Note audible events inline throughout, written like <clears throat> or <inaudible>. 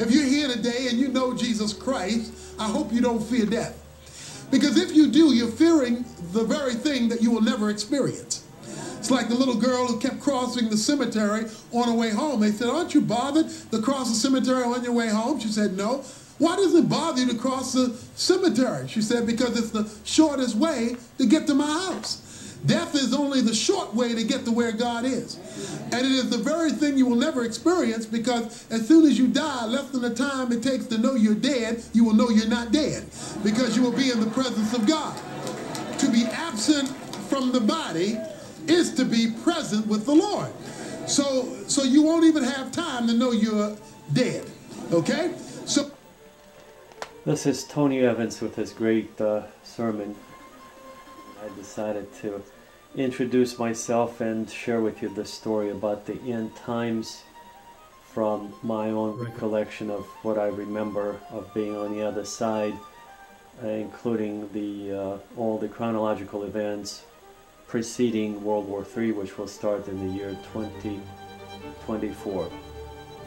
If you're here today and you know Jesus Christ, I hope you don't fear death. Because if you do, you're fearing the very thing that you will never experience. It's like the little girl who kept crossing the cemetery on her way home. They said, Aren't you bothered to cross the cemetery on your way home? She said, No. Why does it bother you to cross the cemetery? She said, Because it's the shortest way to get to my house. Death is only the short way to get to where God is. And it is the very thing you will never experience because as soon as you die, less than the time it takes to know you're dead, you will know you're not dead because you will be in the presence of God. To be absent from the body is to be present with the Lord. So, so you won't even have time to know you're dead. Okay? So this is Tony Evans with his great uh, sermon decided to introduce myself and share with you the story about the end times from my own recollection of what I remember of being on the other side, uh, including the uh, all the chronological events preceding World War III, which will start in the year 2024.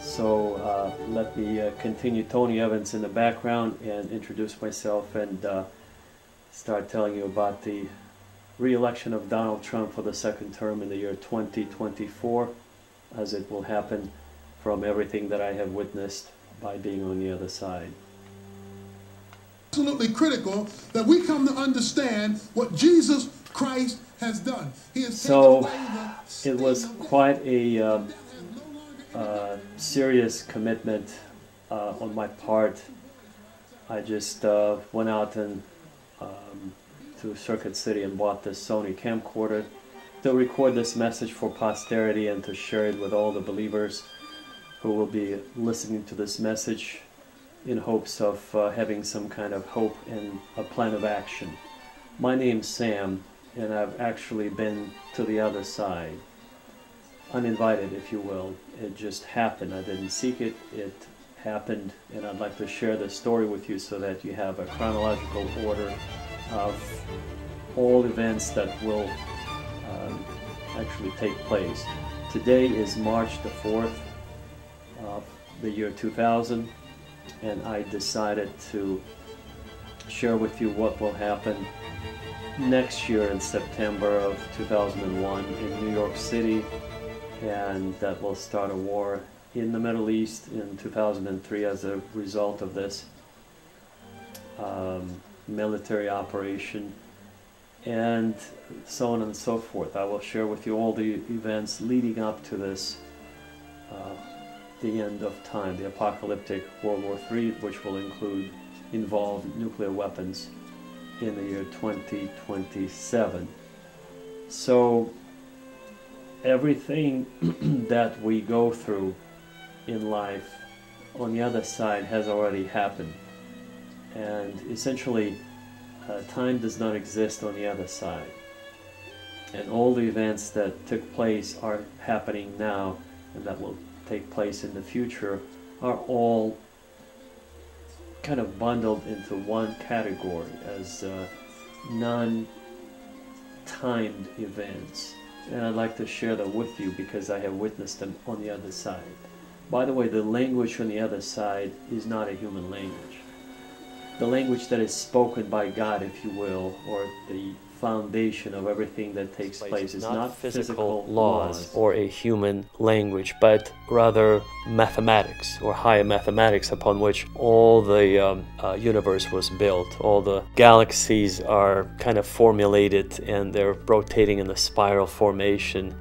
So uh, let me uh, continue Tony Evans in the background and introduce myself and uh, start telling you about the re-election of Donald Trump for the second term in the year 2024, as it will happen from everything that I have witnessed by being on the other side. Absolutely critical that we come to understand what Jesus Christ has done. He has so it was quite a uh, uh, serious commitment uh, on my part. I just uh, went out and um, to Circuit City and bought this Sony camcorder to record this message for posterity and to share it with all the believers who will be listening to this message in hopes of uh, having some kind of hope and a plan of action. My name's Sam, and I've actually been to the other side. Uninvited, if you will. It just happened. I didn't seek it. It happened, and I'd like to share this story with you so that you have a chronological order of all events that will um, actually take place. Today is March the 4th of the year 2000 and I decided to share with you what will happen next year in September of 2001 in New York City and that will start a war in the Middle East in 2003 as a result of this. Um, military operation, and so on and so forth. I will share with you all the events leading up to this, uh, the end of time, the apocalyptic World War III, which will include, involve nuclear weapons in the year 2027. So everything <clears throat> that we go through in life on the other side has already happened and essentially uh, time does not exist on the other side. And all the events that took place are happening now and that will take place in the future are all kind of bundled into one category as uh, non-timed events. And I'd like to share that with you because I have witnessed them on the other side. By the way, the language from the other side is not a human language the language that is spoken by God, if you will, or the foundation of everything that takes place is not, not physical, laws, laws or a human language, but rather mathematics or higher mathematics upon which all the um, uh, universe was built. All the galaxies are kind of formulated and they're rotating in a spiral formation.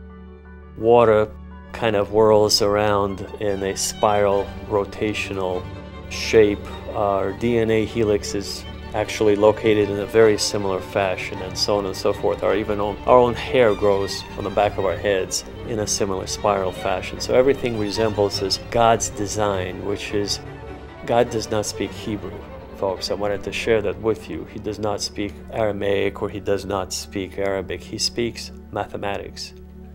Water kind of whirls around in a spiral rotational shape our DNA helix is actually located in a very similar fashion and so on and so forth. Our even own, our own hair grows on the back of our heads in a similar spiral fashion. So everything resembles this God's design, which is God does not speak Hebrew. Folks, I wanted to share that with you. He does not speak Aramaic or he does not speak Arabic. He speaks mathematics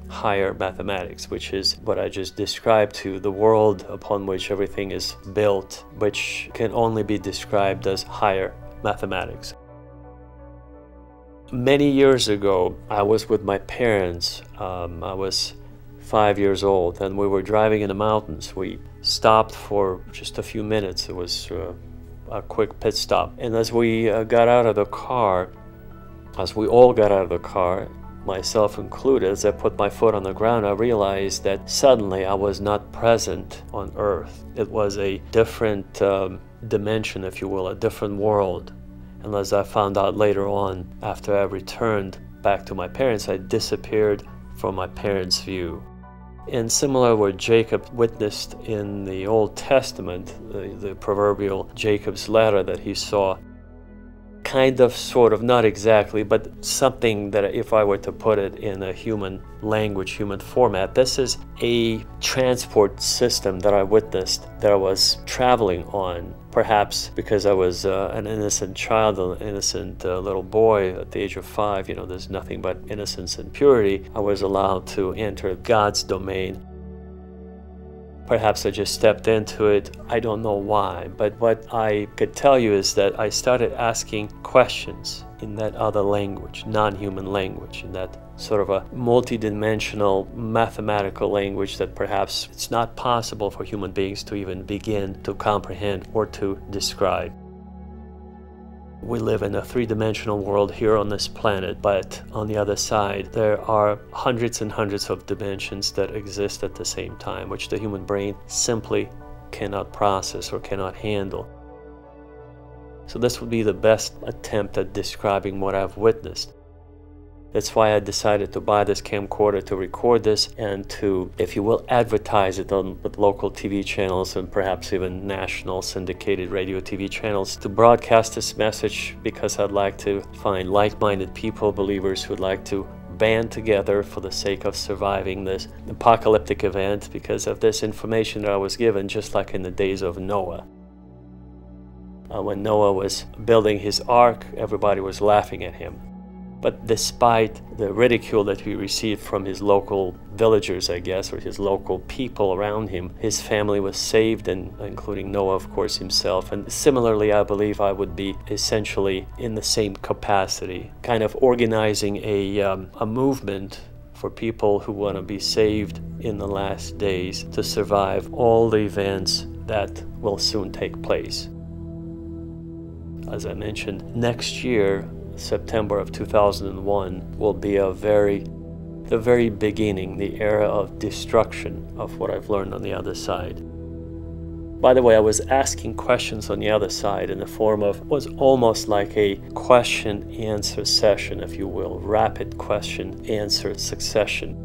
higher mathematics, which is what I just described to the world upon which everything is built, which can only be described as higher mathematics. Many years ago, I was with my parents. Um, I was five years old, and we were driving in the mountains. We stopped for just a few minutes. It was uh, a quick pit stop. And as we uh, got out of the car, as we all got out of the car, myself included, as I put my foot on the ground, I realized that suddenly I was not present on earth. It was a different um, dimension, if you will, a different world. And as I found out later on, after I returned back to my parents, I disappeared from my parents' view. And similar what Jacob witnessed in the Old Testament, the, the proverbial Jacob's ladder that he saw, kind of, sort of, not exactly, but something that if I were to put it in a human language, human format, this is a transport system that I witnessed that I was traveling on. Perhaps because I was uh, an innocent child, an innocent uh, little boy at the age of five, you know, there's nothing but innocence and purity. I was allowed to enter God's domain Perhaps I just stepped into it. I don't know why. But what I could tell you is that I started asking questions in that other language, non human language, in that sort of a multidimensional mathematical language that perhaps it's not possible for human beings to even begin to comprehend or to describe. We live in a three dimensional world here on this planet, but on the other side, there are hundreds and hundreds of dimensions that exist at the same time, which the human brain simply cannot process or cannot handle. So, this would be the best attempt at describing what I've witnessed. That's why I decided to buy this camcorder to record this and to, if you will, advertise it on local TV channels and perhaps even national syndicated radio TV channels to broadcast this message because I'd like to find like minded people, believers who'd like to band together for the sake of surviving this apocalyptic event because of this information that I was given, just like in the days of Noah. Uh, when Noah was building his ark, everybody was laughing at him. But despite the ridicule that he received from his local villagers, I guess, or his local people around him, his family was saved, and including Noah, of course, himself. And similarly, I believe I would be essentially in the same capacity, kind of organizing a, um, a movement for people who want to be saved in the last days to survive all the events that will soon take place. As I mentioned, next year September of 2001 will be a very the very beginning, the era of destruction of what I've learned on the other side. By the way, I was asking questions on the other side in the form of was almost like a question answer session, if you will, rapid question answer succession.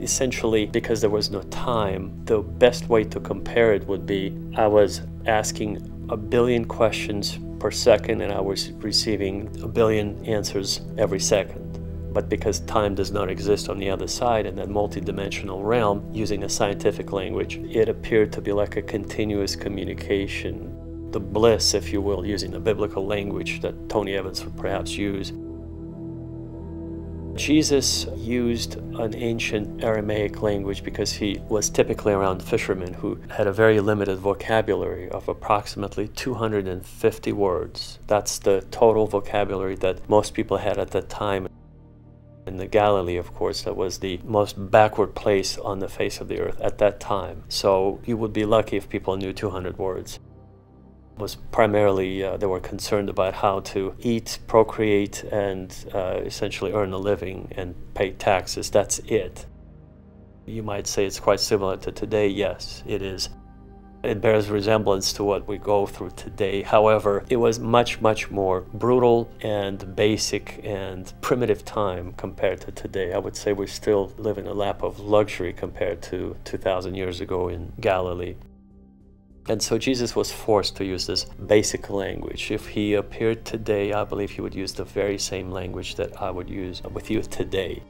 Essentially, because there was no time, the best way to compare it would be I was asking a billion questions per second and I was receiving a billion answers every second. But because time does not exist on the other side in that multidimensional realm, using a scientific language, it appeared to be like a continuous communication. The bliss, if you will, using the biblical language that Tony Evans would perhaps use, Jesus used an ancient Aramaic language because he was typically around fishermen who had a very limited vocabulary of approximately 250 words. That's the total vocabulary that most people had at that time. In the Galilee, of course, that was the most backward place on the face of the earth at that time. So you would be lucky if people knew 200 words was primarily uh, they were concerned about how to eat, procreate, and uh, essentially earn a living and pay taxes. That's it. You might say it's quite similar to today. Yes, it is. It bears resemblance to what we go through today. However, it was much, much more brutal and basic and primitive time compared to today. I would say we still live in a lap of luxury compared to 2,000 years ago in Galilee. And so Jesus was forced to use this basic language. If he appeared today, I believe he would use the very same language that I would use with you today.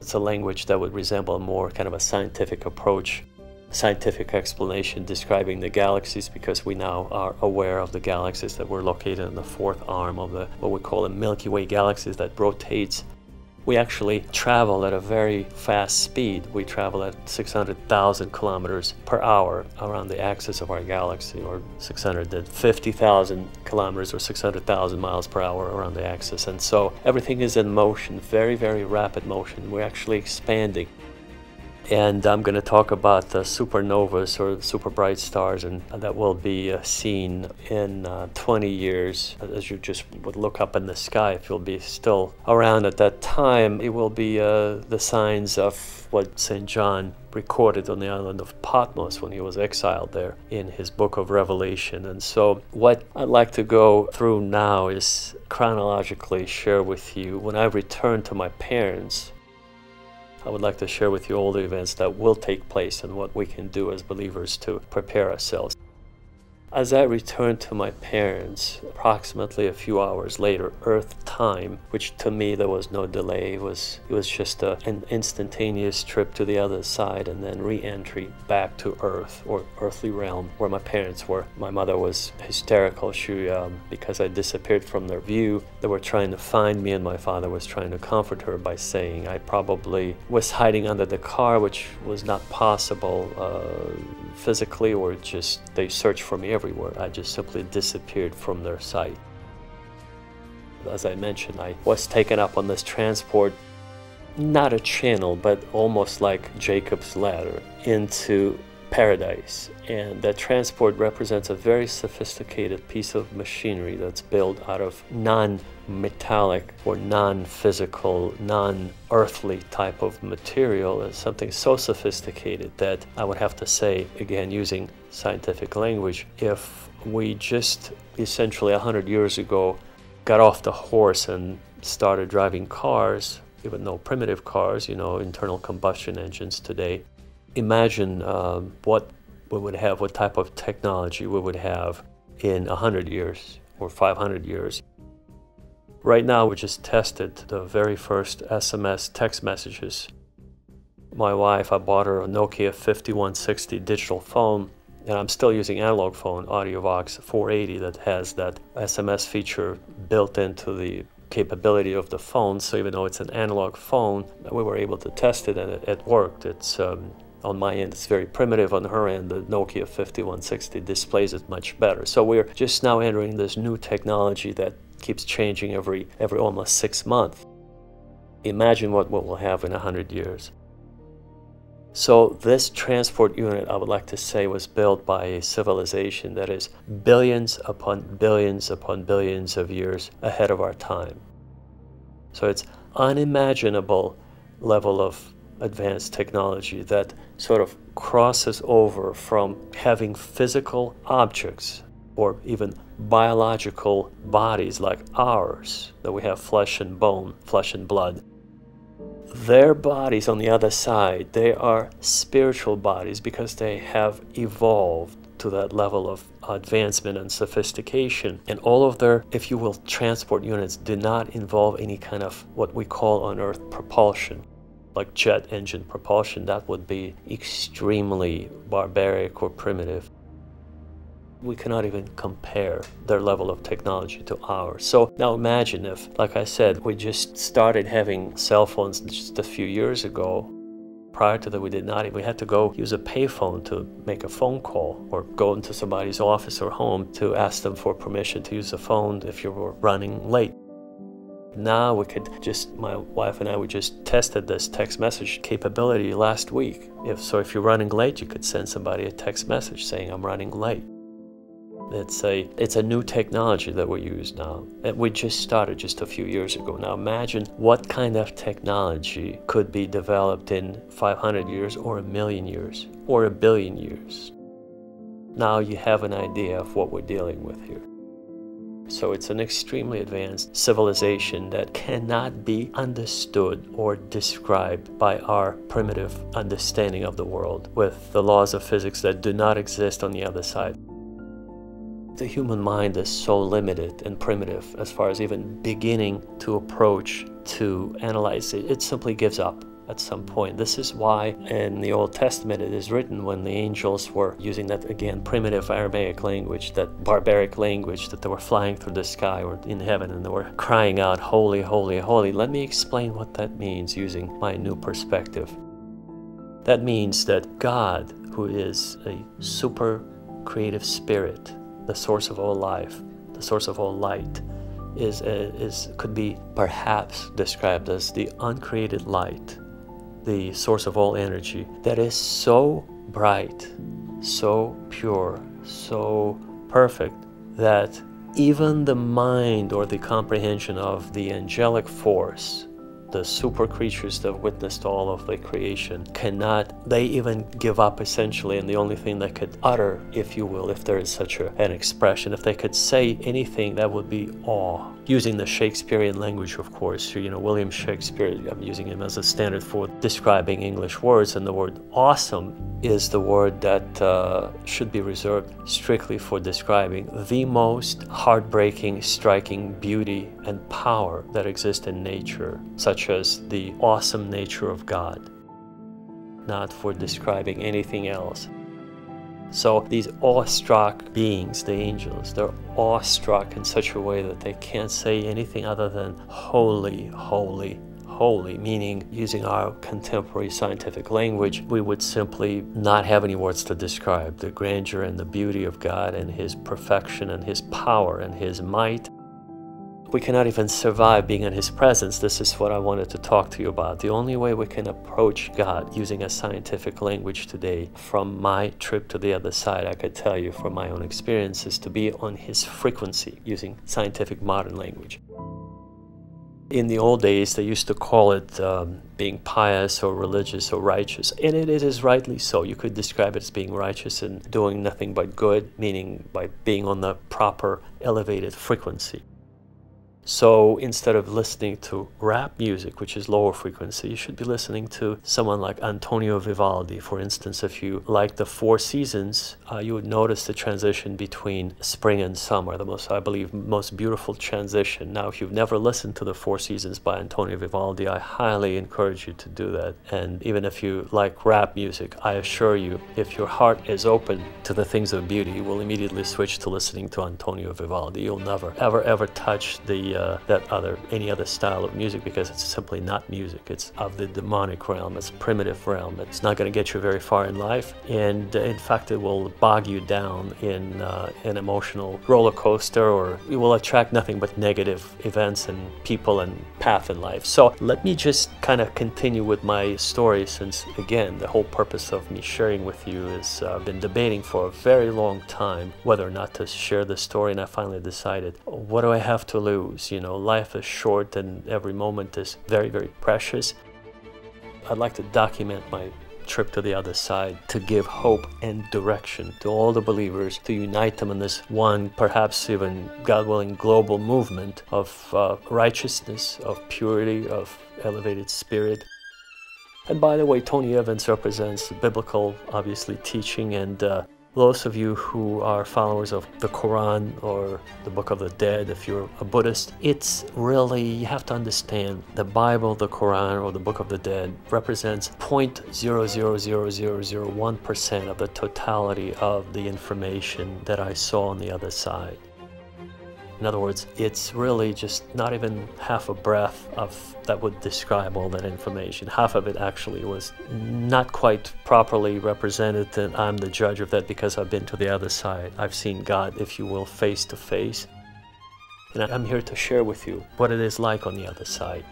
It's a language that would resemble more kind of a scientific approach, scientific explanation describing the galaxies because we now are aware of the galaxies that were located in the fourth arm of the what we call the Milky Way galaxies that rotates we actually travel at a very fast speed. We travel at 600,000 kilometers per hour around the axis of our galaxy, or 650,000 kilometers or 600,000 miles per hour around the axis. And so everything is in motion, very, very rapid motion. We're actually expanding. And I'm going to talk about the supernovas or super bright stars, and that will be uh, seen in uh, 20 years. As you just would look up in the sky, if you'll be still around at that time, it will be uh, the signs of what St. John recorded on the island of Patmos when he was exiled there in his book of Revelation. And so, what I'd like to go through now is chronologically share with you when I returned to my parents I would like to share with you all the events that will take place and what we can do as believers to prepare ourselves. As I returned to my parents, approximately a few hours later, Earth time, which to me there was no delay, it was it was just a, an instantaneous trip to the other side and then re-entry back to Earth or earthly realm where my parents were. My mother was hysterical. She um, because I disappeared from their view, they were trying to find me, and my father was trying to comfort her by saying I probably was hiding under the car, which was not possible. Uh, physically or just they searched for me everywhere. I just simply disappeared from their sight. As I mentioned, I was taken up on this transport, not a channel, but almost like Jacob's ladder into paradise. And that transport represents a very sophisticated piece of machinery that's built out of non metallic or non physical, non earthly type of material. It's something so sophisticated that I would have to say, again, using scientific language, if we just essentially 100 years ago got off the horse and started driving cars, even though primitive cars, you know, internal combustion engines today, imagine uh, what we would have, what type of technology we would have in 100 years or 500 years. Right now, we just tested the very first SMS text messages. My wife, I bought her a Nokia 5160 digital phone, and I'm still using analog phone, AudioVox 480, that has that SMS feature built into the capability of the phone. So even though it's an analog phone, we were able to test it and it, it worked. It's um, on my end, it's very primitive. On her end, the Nokia 5160 displays it much better. So we're just now entering this new technology that keeps changing every every almost six months. Imagine what, what we'll have in a hundred years. So this transport unit, I would like to say, was built by a civilization that is billions upon billions upon billions of years ahead of our time. So it's unimaginable level of advanced technology that sort of crosses over from having physical objects or even biological bodies like ours, that we have flesh and bone, flesh and blood. Their bodies on the other side, they are spiritual bodies because they have evolved to that level of advancement and sophistication. And all of their, if you will, transport units do not involve any kind of what we call on Earth propulsion like jet engine propulsion, that would be extremely barbaric or primitive we cannot even compare their level of technology to ours. So now imagine if, like I said, we just started having cell phones just a few years ago. Prior to that, we did not. We had to go use a payphone to make a phone call or go into somebody's office or home to ask them for permission to use the phone if you were running late. Now we could just, my wife and I, we just tested this text message capability last week. If so, if you're running late, you could send somebody a text message saying, I'm running late. It's a it's a new technology that we use now. We just started just a few years ago. Now imagine what kind of technology could be developed in 500 years or a million years or a billion years. Now you have an idea of what we're dealing with here. So it's an extremely advanced civilization that cannot be understood or described by our primitive understanding of the world with the laws of physics that do not exist on the other side. The human mind is so limited and primitive as far as even beginning to approach to analyze it. It simply gives up at some point. This is why in the Old Testament it is written when the angels were using that again primitive Aramaic language, that barbaric language that they were flying through the sky or in heaven and they were crying out, Holy, holy, holy. Let me explain what that means using my new perspective. That means that God, who is a super creative spirit, the source of all life, the source of all light, is, uh, is could be perhaps described as the uncreated light the source of all energy, that is so bright, so pure, so perfect that even the mind or the comprehension of the angelic force the super creatures that witnessed all of the creation cannot, they even give up essentially, and the only thing they could utter, if you will, if there is such a, an expression, if they could say anything, that would be awe. Using the Shakespearean language, of course, you know, William Shakespeare, I'm using him as a standard for describing English words, and the word awesome is the word that uh, should be reserved strictly for describing the most heartbreaking, striking beauty and power that exists in nature, such as the awesome nature of God, not for describing anything else. So these awestruck beings, the angels, they're awestruck in such a way that they can't say anything other than holy, holy, holy, meaning using our contemporary scientific language, we would simply not have any words to describe the grandeur and the beauty of God and His perfection and His power and His might we cannot even survive being in His presence. This is what I wanted to talk to you about. The only way we can approach God using a scientific language today, from my trip to the other side, I could tell you from my own experience, is to be on His frequency using scientific modern language. In the old days, they used to call it um, being pious or religious or righteous, and it, it is rightly so. You could describe it as being righteous and doing nothing but good, meaning by being on the proper elevated frequency. So instead of listening to rap music, which is lower frequency, you should be listening to someone like Antonio Vivaldi. For instance, if you like the Four Seasons, uh, you would notice the transition between spring and summer, the most, I believe, most beautiful transition. Now, if you've never listened to the Four Seasons by Antonio Vivaldi, I highly encourage you to do that. And even if you like rap music, I assure you, if your heart is open to the things of beauty, you will immediately switch to listening to Antonio Vivaldi. You'll never, ever, ever touch the uh, that other any other style of music because it's simply not music. It's of the demonic realm. It's primitive realm. It's not going to get you very far in life, and uh, in fact, it will bog you down in uh, an emotional roller coaster, or it will attract nothing but negative events and people and path in life. So let me just kind of continue with my story, since again, the whole purpose of me sharing with you is uh, I've been debating for a very long time whether or not to share the story, and I finally decided, what do I have to lose? You know, life is short and every moment is very, very precious. I'd like to document my trip to the other side to give hope and direction to all the believers, to unite them in this one, perhaps even, God willing, global movement of uh, righteousness, of purity, of elevated spirit. And by the way, Tony Evans represents biblical, obviously, teaching and uh, those of you who are followers of the Quran or the Book of the Dead, if you're a Buddhist, it's really, you have to understand the Bible, the Quran, or the Book of the Dead represents 0.00001% of the totality of the information that I saw on the other side. In other words, it's really just not even half a breath of that would describe all that information. Half of it actually was not quite properly represented, and I'm the judge of that because I've been to the other side. I've seen God, if you will, face to face. And I'm here to share with you what it is like on the other side.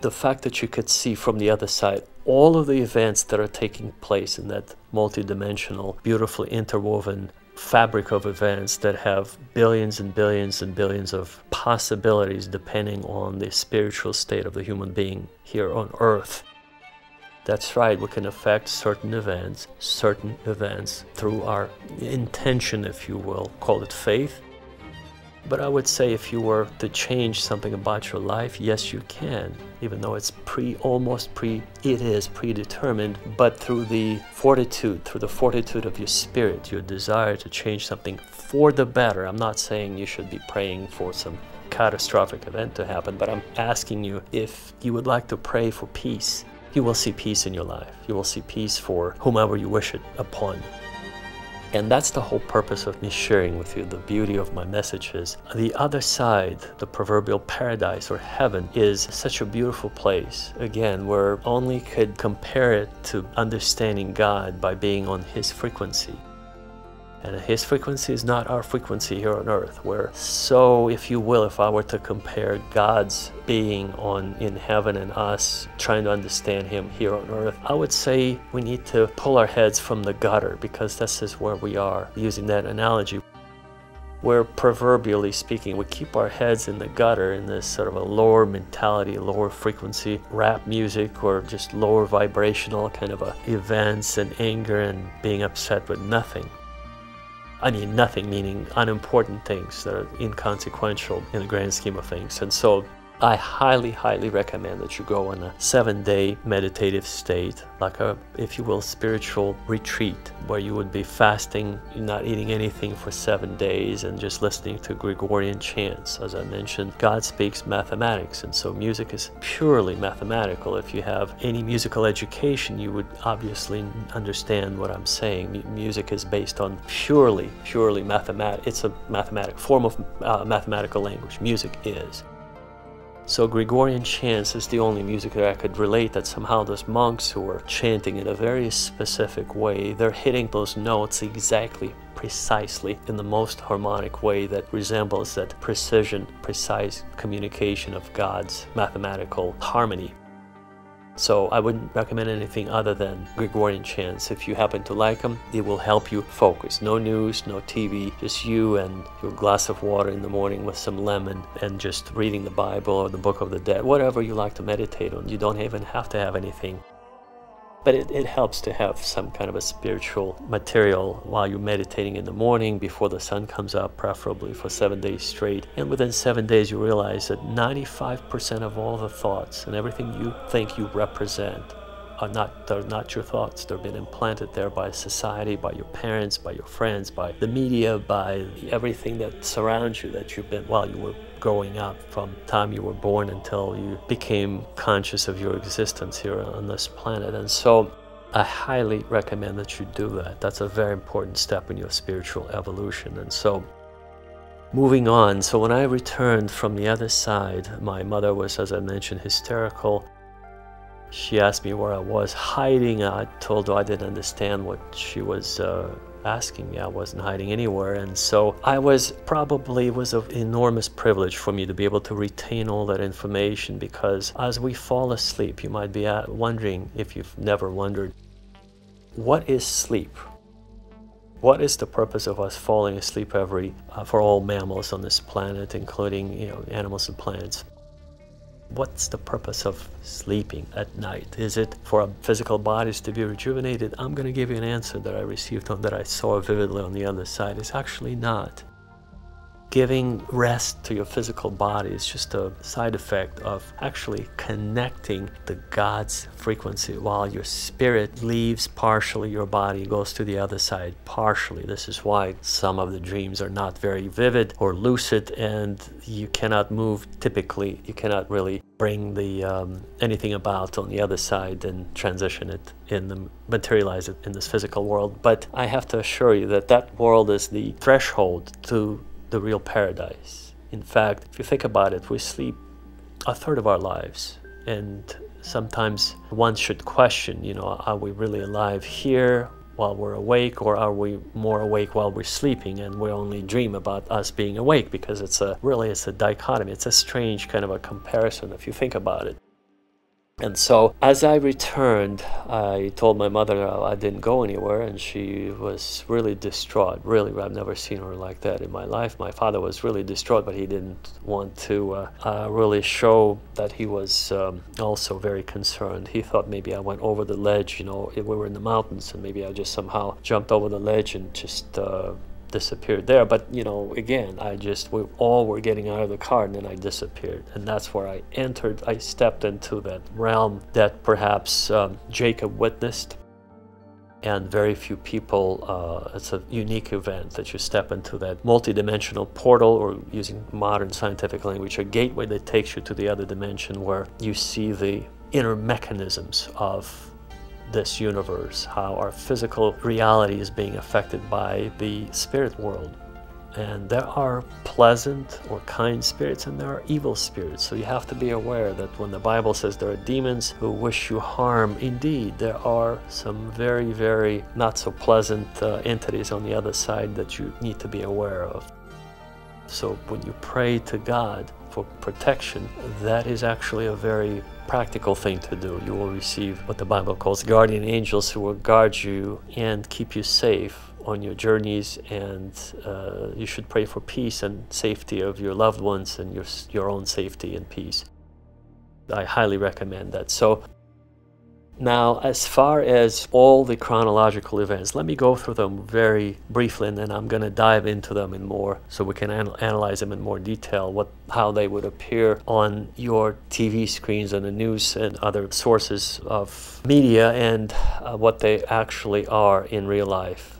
The fact that you could see from the other side all of the events that are taking place in that multidimensional, beautifully interwoven fabric of events that have billions and billions and billions of possibilities depending on the spiritual state of the human being here on earth. That's right, we can affect certain events, certain events through our intention, if you will, call it faith, but I would say if you were to change something about your life, yes, you can, even though it's pre, almost pre, it is predetermined, but through the fortitude, through the fortitude of your spirit, your desire to change something for the better. I'm not saying you should be praying for some catastrophic event to happen, but I'm asking you if you would like to pray for peace, you will see peace in your life. You will see peace for whomever you wish it upon. And that's the whole purpose of me sharing with you the beauty of my messages. The other side, the proverbial paradise or heaven, is such a beautiful place. Again, where only could compare it to understanding God by being on His frequency. And his frequency is not our frequency here on earth. We're so, if you will, if I were to compare God's being on in heaven and us trying to understand him here on earth, I would say we need to pull our heads from the gutter because this is where we are, using that analogy. Where proverbially speaking, we keep our heads in the gutter in this sort of a lower mentality, lower frequency rap music, or just lower vibrational kind of a events and anger and being upset with nothing. I mean, nothing meaning unimportant things that are inconsequential in the grand scheme of things. And so I highly, highly recommend that you go on a seven day meditative state, like a, if you will, spiritual retreat, where you would be fasting, not eating anything for seven days, and just listening to Gregorian chants. As I mentioned, God speaks mathematics, and so music is purely mathematical. If you have any musical education, you would obviously understand what I'm saying. M music is based on purely, purely mathematics. It's a mathematic form of uh, mathematical language. Music is. So Gregorian chants is the only music that I could relate that somehow those monks who are chanting in a very specific way, they're hitting those notes exactly, precisely, in the most harmonic way that resembles that precision, precise communication of God's mathematical harmony. So I wouldn't recommend anything other than Gregorian chants. If you happen to like them, they will help you focus. No news, no TV, just you and your glass of water in the morning with some lemon and just reading the Bible or the Book of the Dead, whatever you like to meditate on. You don't even have to have anything but it, it helps to have some kind of a spiritual material while you're meditating in the morning before the sun comes up, preferably for seven days straight. And within seven days, you realize that 95% of all the thoughts and everything you think you represent are not they're not your thoughts they've been implanted there by society by your parents by your friends by the media by everything that surrounds you that you've been while you were growing up from time you were born until you became conscious of your existence here on this planet and so I highly recommend that you do that. That's a very important step in your spiritual evolution. And so Moving on, so when I returned from the other side, my mother was, as I mentioned, hysterical. She asked me where I was hiding. I told her I didn't understand what she was uh, asking me. I wasn't hiding anywhere. And so I was probably, it was an enormous privilege for me to be able to retain all that information because as we fall asleep, you might be wondering if you've never wondered, what is sleep? What is the purpose of us falling asleep every, uh, for all mammals on this planet, including, you know, animals and plants? What's the purpose of sleeping at night? Is it for our physical bodies to be rejuvenated? I'm going to give you an answer that I received on that I saw vividly on the other side. It's actually not giving rest to your physical body is just a side effect of actually connecting the God's frequency while your spirit leaves partially your body, goes to the other side partially. This is why some of the dreams are not very vivid or lucid and you cannot move typically. You cannot really bring the um, anything about on the other side and transition it in the materialize it in this physical world. But I have to assure you that that world is the threshold to the real paradise. In fact, if you think about it, we sleep a third of our lives. And sometimes one should question, you know, are we really alive here while we're awake or are we more awake while we're sleeping and we only dream about us being awake because it's a really it's a dichotomy it's a strange kind of a comparison if you think about it and so, as I returned, I told my mother I didn't go anywhere, and she was really distraught. Really, I've never seen her like that in my life. My father was really distraught, but he didn't want to uh, uh, really show that he was um, also very concerned. He thought maybe I went over the ledge, you know, we were in the mountains, and maybe I just somehow jumped over the ledge and just uh, disappeared there. But you know, again, I just we all were getting out of the car, and then I disappeared, and that's where I entered. I stepped into that realm that perhaps um, Jacob witnessed, and very few people. Uh, it's a unique event that you step into that multi-dimensional portal, or using modern scientific language, a gateway that takes you to the other dimension, where you see the inner mechanisms of this universe, how our physical reality is being affected by the spirit world. And there are pleasant or kind spirits and there are evil spirits. So you have to be aware that when the Bible says there are demons who wish you harm, indeed, there are some very, very not so pleasant uh, entities on the other side that you need to be aware of. So when you pray to God for protection, that is actually a very practical thing to do. You will receive what the Bible calls guardian angels who will guard you and keep you safe on your journeys and uh, you should pray for peace and safety of your loved ones and your, your own safety and peace. I highly recommend that. So now, as far as all the chronological events, let me go through them very briefly, and then I'm going to dive into them in more, so we can an analyze them in more detail. What, how they would appear on your TV screens and the news and other sources of media, and uh, what they actually are in real life.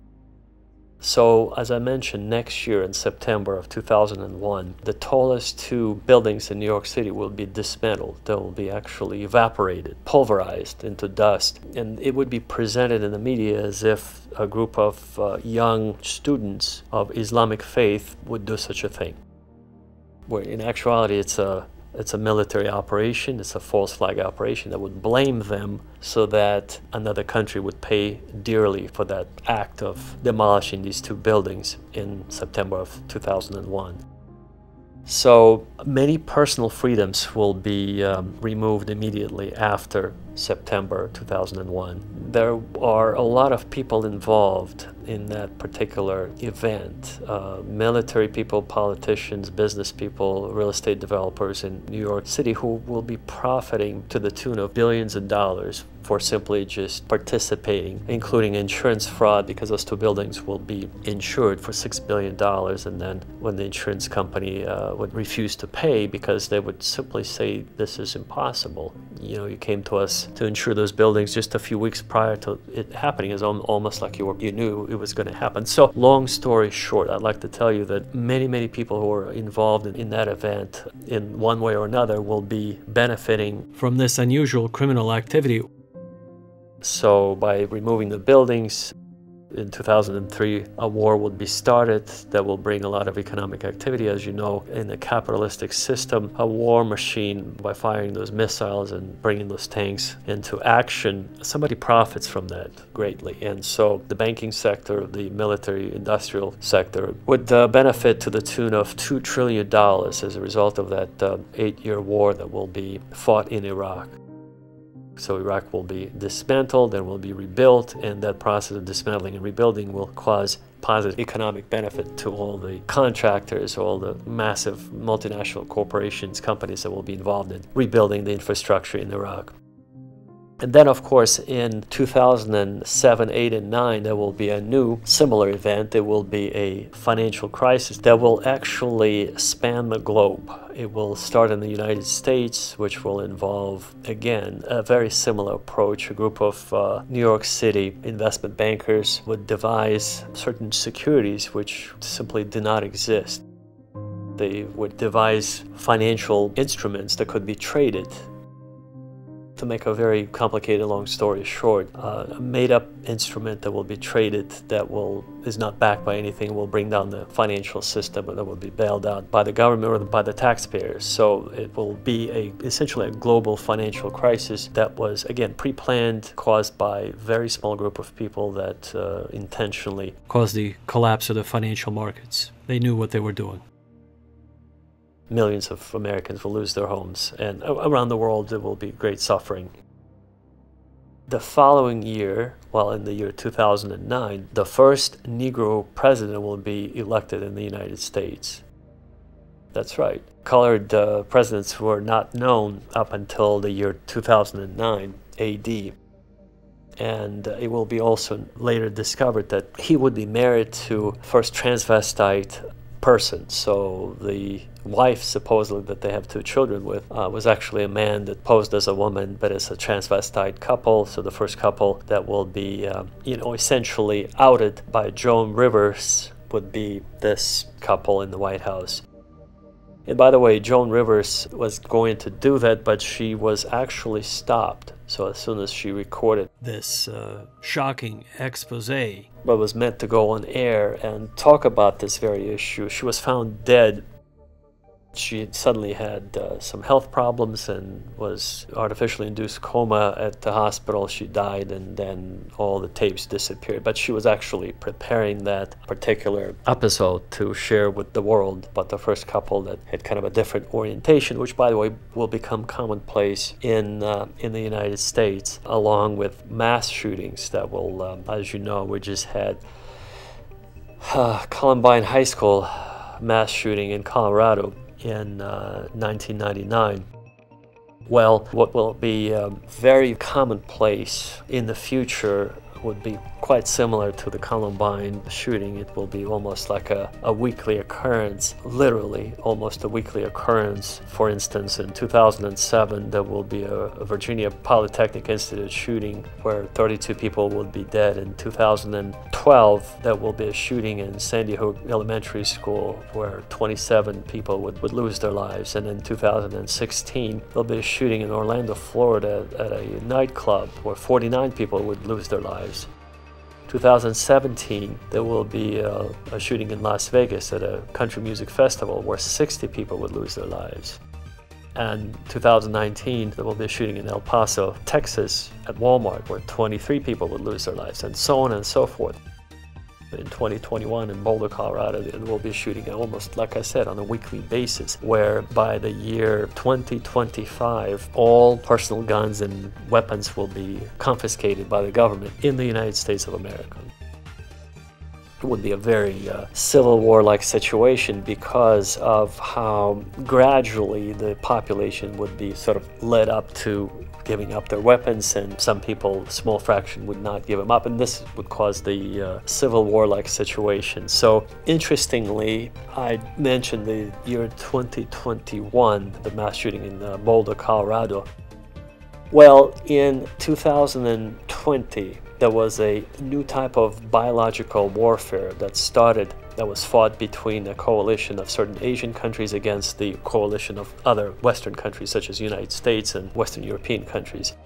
So, as I mentioned, next year in September of 2001, the tallest two buildings in New York City will be dismantled. They will be actually evaporated, pulverized into dust. And it would be presented in the media as if a group of uh, young students of Islamic faith would do such a thing. Where in actuality, it's a it's a military operation, it's a false flag operation that would blame them so that another country would pay dearly for that act of demolishing these two buildings in September of 2001. So many personal freedoms will be um, removed immediately after September 2001. There are a lot of people involved in that particular event uh, military people, politicians, business people, real estate developers in New York City who will be profiting to the tune of billions of dollars for simply just participating, including insurance fraud, because those two buildings will be insured for $6 billion. And then when the insurance company uh, would refuse to pay because they would simply say, This is impossible. You know, you came to us to insure those buildings just a few weeks prior to it happening. It's almost like you, were, you knew it was going to happen. So, long story short, I'd like to tell you that many, many people who are involved in, in that event in one way or another will be benefiting from this unusual criminal activity. So by removing the buildings, in 2003, a war would be started that will bring a lot of economic activity. As you know, in a capitalistic system, a war machine, by firing those missiles and bringing those tanks into action, somebody profits from that greatly. And so the banking sector, the military industrial sector, would uh, benefit to the tune of $2 trillion as a result of that uh, eight year war that will be fought in Iraq. So Iraq will be dismantled and will be rebuilt, and that process of dismantling and rebuilding will cause positive economic benefit to all the contractors, all the massive multinational corporations, companies that will be involved in rebuilding the infrastructure in Iraq. And then, of course, in 2007, 8, and 9, there will be a new similar event. There will be a financial crisis that will actually span the globe. It will start in the United States, which will involve, again, a very similar approach. A group of uh, New York City investment bankers would devise certain securities which simply do not exist. They would devise financial instruments that could be traded to make a very complicated long story short, uh, a made-up instrument that will be traded that will is not backed by anything will bring down the financial system that will be bailed out by the government or by the taxpayers. So it will be a essentially a global financial crisis that was again pre-planned, caused by a very small group of people that uh, intentionally caused the collapse of the financial markets. They knew what they were doing millions of Americans will lose their homes, and around the world there will be great suffering. The following year, well, in the year 2009, the first Negro president will be elected in the United States. That's right. Colored uh, presidents were not known up until the year 2009 AD. And it will be also later discovered that he would be married to first transvestite person. So the wife, supposedly that they have two children with, uh, was actually a man that posed as a woman, but as a transvestite couple. So the first couple that will be, um, you know, essentially outed by Joan Rivers would be this couple in the White House. And by the way, Joan Rivers was going to do that, but she was actually stopped. So as soon as she recorded this uh, shocking expose, but was meant to go on air and talk about this very issue, she was found dead she suddenly had uh, some health problems and was artificially induced coma at the hospital. She died, and then all the tapes disappeared. But she was actually preparing that particular episode to share with the world. But the first couple that had kind of a different orientation, which, by the way, will become commonplace in uh, in the United States, along with mass shootings that will, um, as you know, we just had uh, Columbine High School mass shooting in Colorado in uh, 1999. Well, what will be um, very commonplace in the future would be quite similar to the Columbine shooting. It will be almost like a, a weekly occurrence, literally almost a weekly occurrence. For instance, in 2007, there will be a, a Virginia Polytechnic Institute shooting where 32 people will be dead. In 2012, there will be a shooting in Sandy Hook Elementary School where 27 people would, would lose their lives. And in 2016, there'll be a shooting in Orlando, Florida at a nightclub where 49 people would lose their lives. 2017, there will be a, a, shooting in Las Vegas at a country music festival where 60 people would lose their lives. And 2019, there will be a shooting in El Paso, Texas at Walmart where 23 people would lose their lives, and so on and so forth in 2021 in Boulder, Colorado, and we'll be shooting almost, like I said, on a weekly basis, where by the year 2025, all personal guns and weapons will be confiscated by the government in the United States of America. It would be a very uh, civil war like situation because of how gradually the population would be sort of led up to giving up their weapons, and some people, a small fraction, would not give them up, and this would cause the uh, civil war-like situation. So, interestingly, I mentioned the year 2021, the mass shooting in uh, Boulder, Colorado. Well, in 2020, there was a new type of biological warfare that started that was fought between a coalition of certain Asian countries against the coalition of other Western countries such as the United States and Western European countries.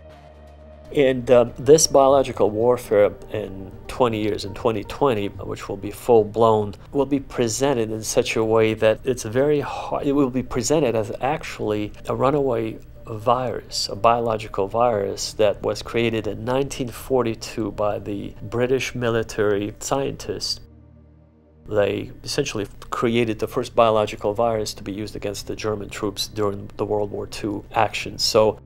And uh, this biological warfare in 20 years, in 2020, which will be full blown, will be presented in such a way that it's very hard, it will be presented as actually a runaway virus, a biological virus that was created in 1942 by the British military scientists. They essentially created the first biological virus to be used against the German troops during the World War II action. So,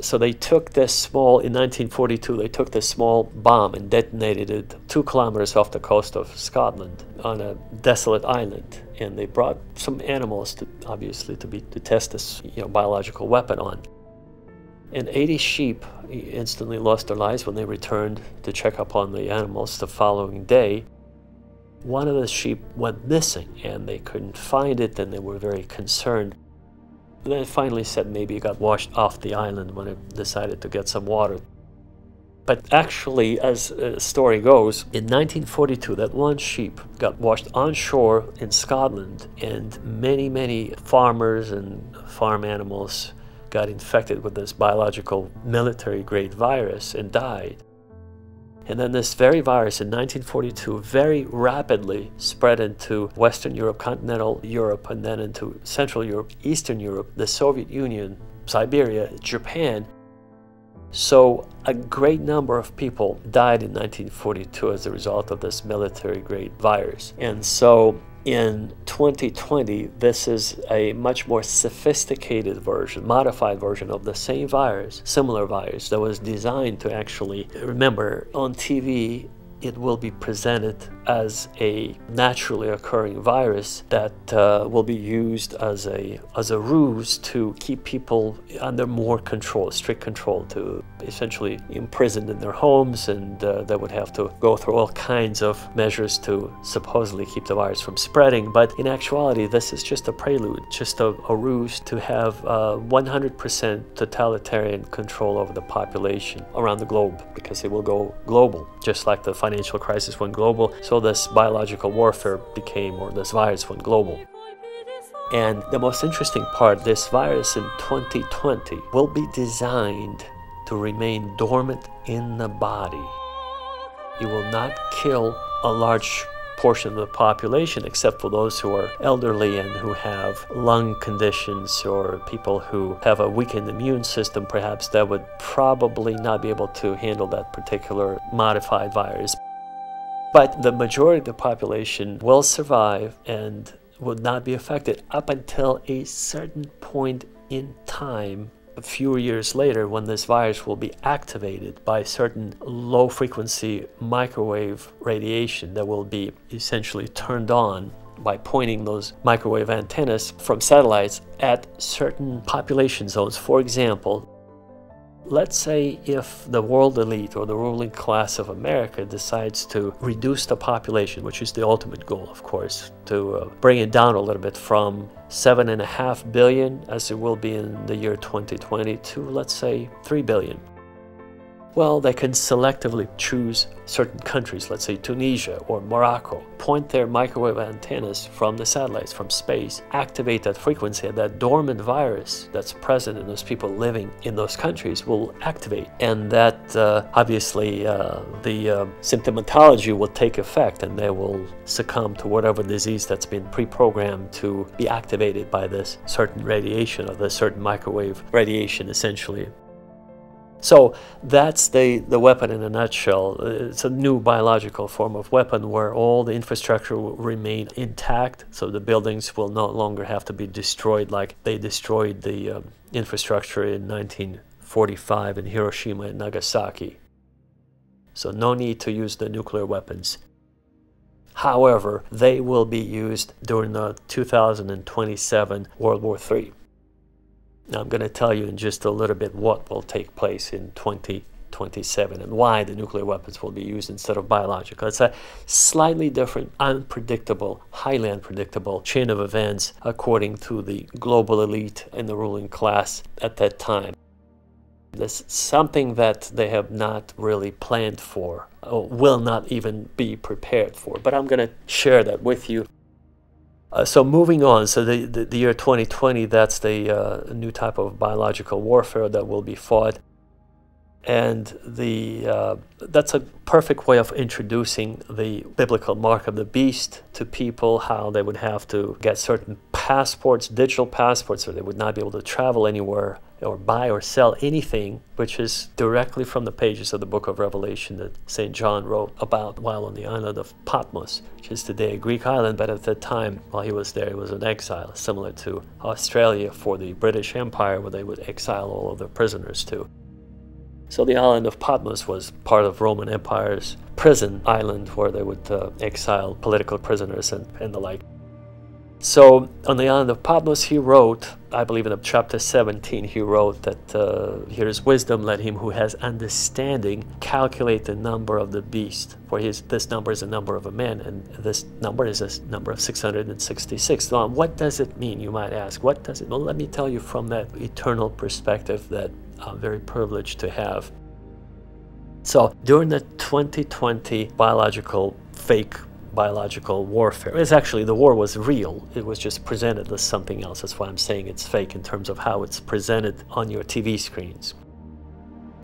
so they took this small, in 1942, they took this small bomb and detonated it two kilometers off the coast of Scotland on a desolate island and they brought some animals to obviously to be to test this you know biological weapon on. And 80 sheep instantly lost their lives when they returned to check up on the animals the following day. One of the sheep went missing and they couldn't find it and they were very concerned. Then finally said maybe it got washed off the island when it decided to get some water. But actually, as the story goes, in 1942, that one sheep got washed on shore in Scotland, and many, many farmers and farm animals got infected with this biological military grade virus and died. And then this very virus in 1942 very rapidly spread into Western Europe, continental Europe, and then into Central Europe, Eastern Europe, the Soviet Union, Siberia, Japan, so a great number of people died in 1942 as a result of this military grade virus. And so in 2020, this is a much more sophisticated version, modified version of the same virus, similar virus that was designed to actually, remember, on TV, it will be presented as a naturally occurring virus that uh, will be used as a as a ruse to keep people under more control, strict control, to essentially imprisoned in their homes, and uh, they would have to go through all kinds of measures to supposedly keep the virus from spreading. But in actuality, this is just a prelude, just a, a ruse to have 100% uh, totalitarian control over the population around the globe, because it will go global, just like the financial crisis went global. So this biological warfare became, or this virus went global. And the most interesting part this virus in 2020 will be designed to remain dormant in the body. It will not kill a large portion of the population, except for those who are elderly and who have lung conditions or people who have a weakened immune system, perhaps that would probably not be able to handle that particular modified virus. But the majority of the population will survive and would not be affected up until a certain point in time a few years later when this virus will be activated by certain low frequency microwave radiation that will be essentially turned on by pointing those microwave antennas from satellites at certain population zones. For example, Let's say if the world elite or the ruling class of America decides to reduce the population, which is the ultimate goal, of course, to uh, bring it down a little bit from seven and a half billion, as it will be in the year 2020, to let's say three billion. Well, they can selectively choose certain countries, let's say Tunisia or Morocco, point their microwave antennas from the satellites, from space, activate that frequency, and that dormant virus that's present in those people living in those countries will activate. And that uh, obviously uh, the uh, symptomatology will take effect and they will succumb to whatever disease that's been pre programmed to be activated by this certain radiation or this certain microwave radiation, essentially. So that's the, the weapon in a nutshell. It's a new biological form of weapon where all the infrastructure will remain intact, so the buildings will no longer have to be destroyed like they destroyed the um, infrastructure in 1945 in Hiroshima and Nagasaki. So no need to use the nuclear weapons. However, they will be used during the 2027 World War III. I'm going to tell you in just a little bit what will take place in 2027 and why the nuclear weapons will be used instead of biological. It's a slightly different, unpredictable, highly unpredictable chain of events according to the global elite and the ruling class at that time. This something that they have not really planned for, or will not even be prepared for. But I'm going to share that with you. Uh, so moving on, so the, the, the, year 2020, that's the uh, new type of biological warfare that will be fought. And the, uh, that's a perfect way of introducing the biblical mark of the beast to people, how they would have to get certain passports, digital passports, or they would not be able to travel anywhere or buy or sell anything, which is directly from the pages of the book of Revelation that St. John wrote about while on the island of Patmos, which is today a Greek island, but at the time while he was there, he was an exile, similar to Australia for the British Empire, where they would exile all of their prisoners to. So the island of Patmos was part of Roman Empire's prison island where they would uh, exile political prisoners and, and the like. So on the island of Patmos, he wrote, I believe in chapter 17, he wrote that uh, here is wisdom, let him who has understanding calculate the number of the beast. For his, this number is a number of a man, and this number is a number of 666. Now, what does it mean, you might ask? What does it Well, let me tell you from that eternal perspective that I'm very privileged to have. So during the 2020 biological fake biological warfare. It's actually, the war was real. It was just presented as something else. That's why I'm saying it's fake in terms of how it's presented on your TV screens.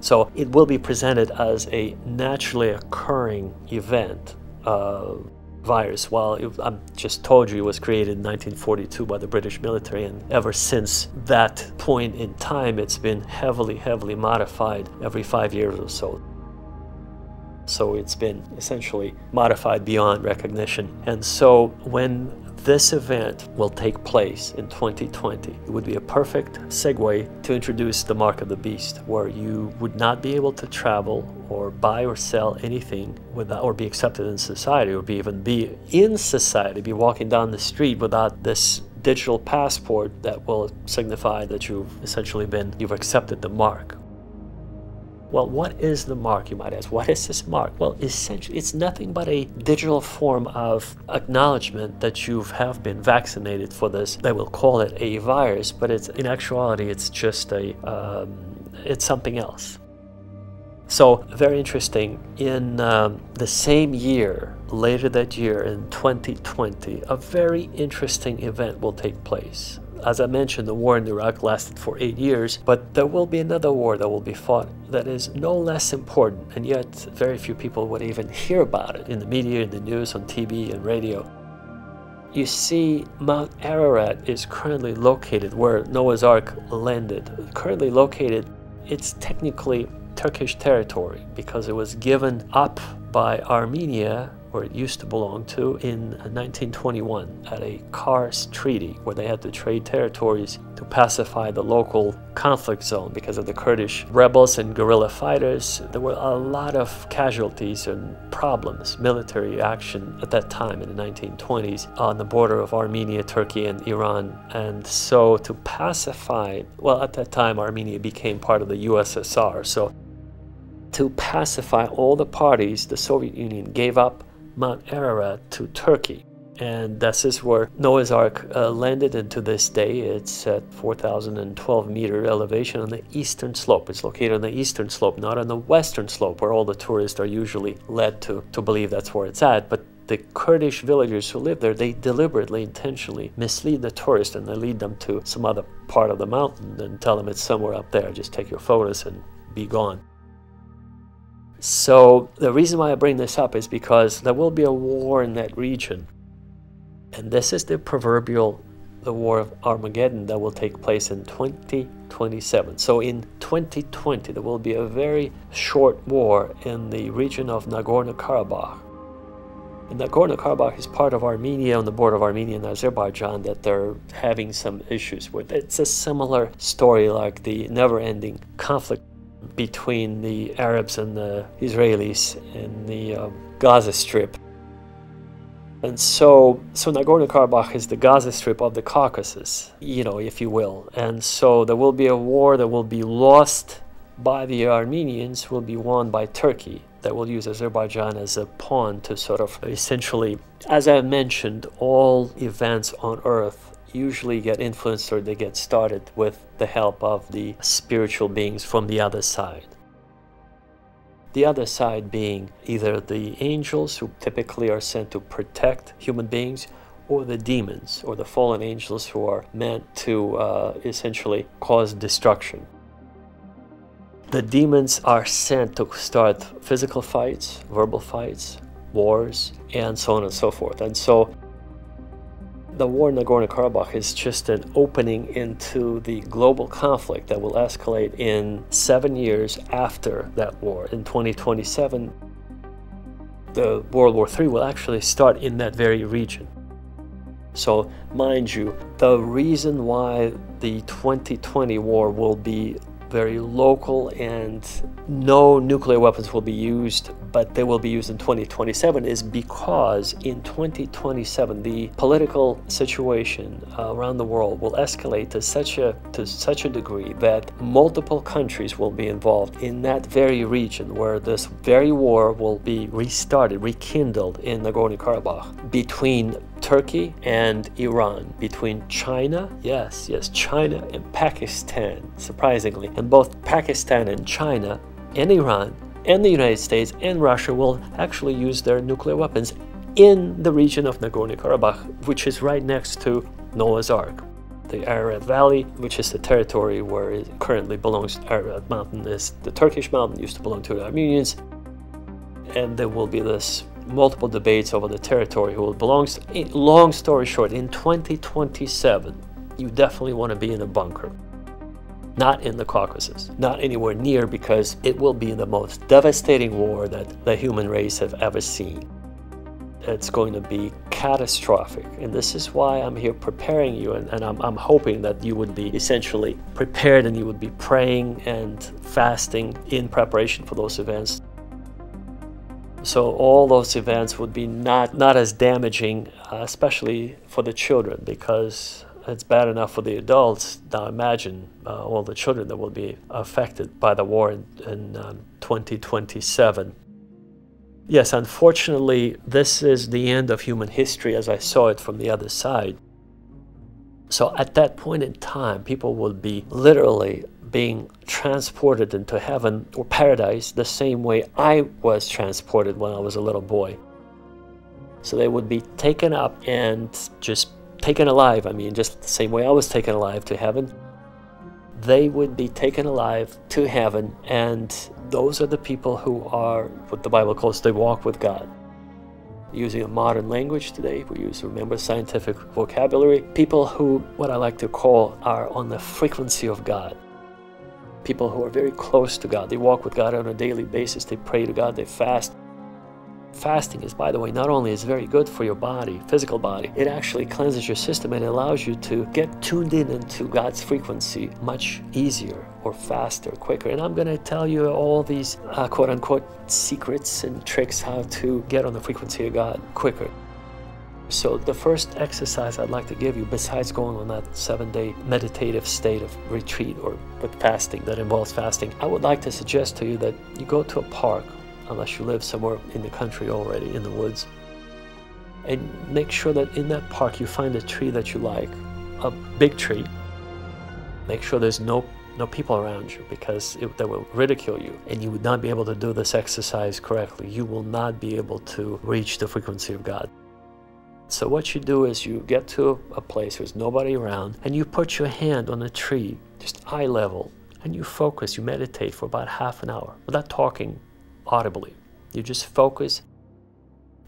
So it will be presented as a naturally occurring event, uh, virus. While it, I just told you it was created in 1942 by the British military, and ever since that point in time, it's been heavily, heavily modified every five years or so. So it's been essentially modified beyond recognition. And so when this event will take place in 2020, it would be a perfect segue to introduce the mark of the beast, where you would not be able to travel or buy or sell anything without, or be accepted in society, or be even be in society, be walking down the street without this digital passport that will signify that you've essentially been, you've accepted the mark. Well, what is the mark, you might ask? What is this mark? Well, essentially, it's nothing but a digital form of acknowledgement that you have been vaccinated for this. They will call it a virus, but it's in actuality, it's just a, um, it's something else. So, very interesting. In um, the same year later that year in 2020, a very interesting event will take place. As I mentioned, the war in Iraq lasted for eight years, but there will be another war that will be fought that is no less important, and yet very few people would even hear about it in the media, in the news, on TV and radio. You see, Mount Ararat is currently located where Noah's Ark landed. Currently located, it's technically Turkish territory because it was given up by Armenia where it used to belong to, in 1921 at a Kars Treaty, where they had to trade territories to pacify the local conflict zone because of the Kurdish rebels and guerrilla fighters. There were a lot of casualties and problems, military action at that time in the 1920s on the border of Armenia, Turkey, and Iran. And so to pacify, well, at that time, Armenia became part of the USSR. So to pacify all the parties, the Soviet Union gave up Mount Ararat to Turkey. And this is where Noah's Ark uh, landed, and to this day it's at 4,012 meter elevation on the eastern slope. It's located on the eastern slope, not on the western slope, where all the tourists are usually led to, to believe that's where it's at. But the Kurdish villagers who live there, they deliberately, intentionally mislead the tourists and they lead them to some other part of the mountain and tell them it's somewhere up there. Just take your photos and be gone. So the reason why I bring this up is because there will be a war in that region. And this is the proverbial the war of Armageddon that will take place in 2027. So in 2020 there will be a very short war in the region of Nagorno-Karabakh. And Nagorno-Karabakh is part of Armenia on the border of Armenia and Azerbaijan that they're having some issues with. It's a similar story like the never-ending conflict between the Arabs and the Israelis in the um, Gaza Strip. And so, so Nagorno-Karabakh is the Gaza Strip of the Caucasus, you know, if you will. And so there will be a war that will be lost by the Armenians, will be won by Turkey, that will use Azerbaijan as a pawn to sort of essentially, as I mentioned, all events on earth usually get influenced or they get started with the help of the spiritual beings from the other side. The other side being either the angels, who typically are sent to protect human beings, or the demons, or the fallen angels who are meant to uh, essentially cause destruction. The demons are sent to start physical fights, verbal fights, wars, and so on and so forth. And so the war in Nagorno-Karabakh is just an opening into the global conflict that will escalate in seven years after that war. In 2027, the World War III will actually start in that very region. So, mind you, the reason why the 2020 war will be very local and no nuclear weapons will be used but they will be used in 2027 is because in 2027 the political situation around the world will escalate to such a to such a degree that multiple countries will be involved in that very region where this very war will be restarted rekindled in Nagorno-Karabakh. Between Turkey and Iran, between China, yes, yes, China and Pakistan, surprisingly. And both Pakistan and China and Iran and the United States and Russia will actually use their nuclear weapons in the region of Nagorno-Karabakh, which is right next to Noah's Ark. The Ararat Valley, which is the territory where it currently belongs Ararat Mountain, is the Turkish mountain, used to belong to the Armenians. And there will be this multiple debates over the territory who it belongs to. Long story short, in 2027, you definitely want to be in a bunker not in the Caucasus, not anywhere near, because it will be the most devastating war that the human race have ever seen. It's going to be catastrophic. And this is why I'm here preparing you, and, and I'm, I'm hoping that you would be essentially prepared and you would be praying and fasting in preparation for those events. So all those events would be not, not as damaging, uh, especially for the children, because it's bad enough for the adults. Now imagine uh, all the children that will be affected by the war in, in um, 2027. Yes, unfortunately, this is the end of human history as I saw it from the other side. So at that point in time, people will be literally being transported into heaven or paradise the same way I was transported when I was a little boy. So they would be taken up and just taken alive. I mean, just the same way I was taken alive to heaven. They would be taken alive to heaven, and those are the people who are what the Bible calls they walk with God. Using a modern language today, we use, remember, scientific vocabulary. People who, what I like to call, are on the frequency of God. People who are very close to God. They walk with God on a daily basis. They pray to God. They fast. Fasting is, by the way, not only is very good for your body, physical body, it actually cleanses your system and allows you to get tuned in into God's frequency much easier or faster, quicker. And I'm going to tell you all these uh, quote unquote secrets and tricks how to get on the frequency of God quicker. So, the first exercise I'd like to give you, besides going on that seven day meditative state of retreat or with fasting that involves fasting, I would like to suggest to you that you go to a park unless you live somewhere in the country already, in the woods. And make sure that in that park you find a tree that you like, a big tree. Make sure there's no no people around you because it, they will ridicule you and you would not be able to do this exercise correctly. You will not be able to reach the frequency of God. So what you do is you get to a place where there's nobody around and you put your hand on a tree, just eye level, and you focus, you meditate for about half an hour without talking audibly. You just focus.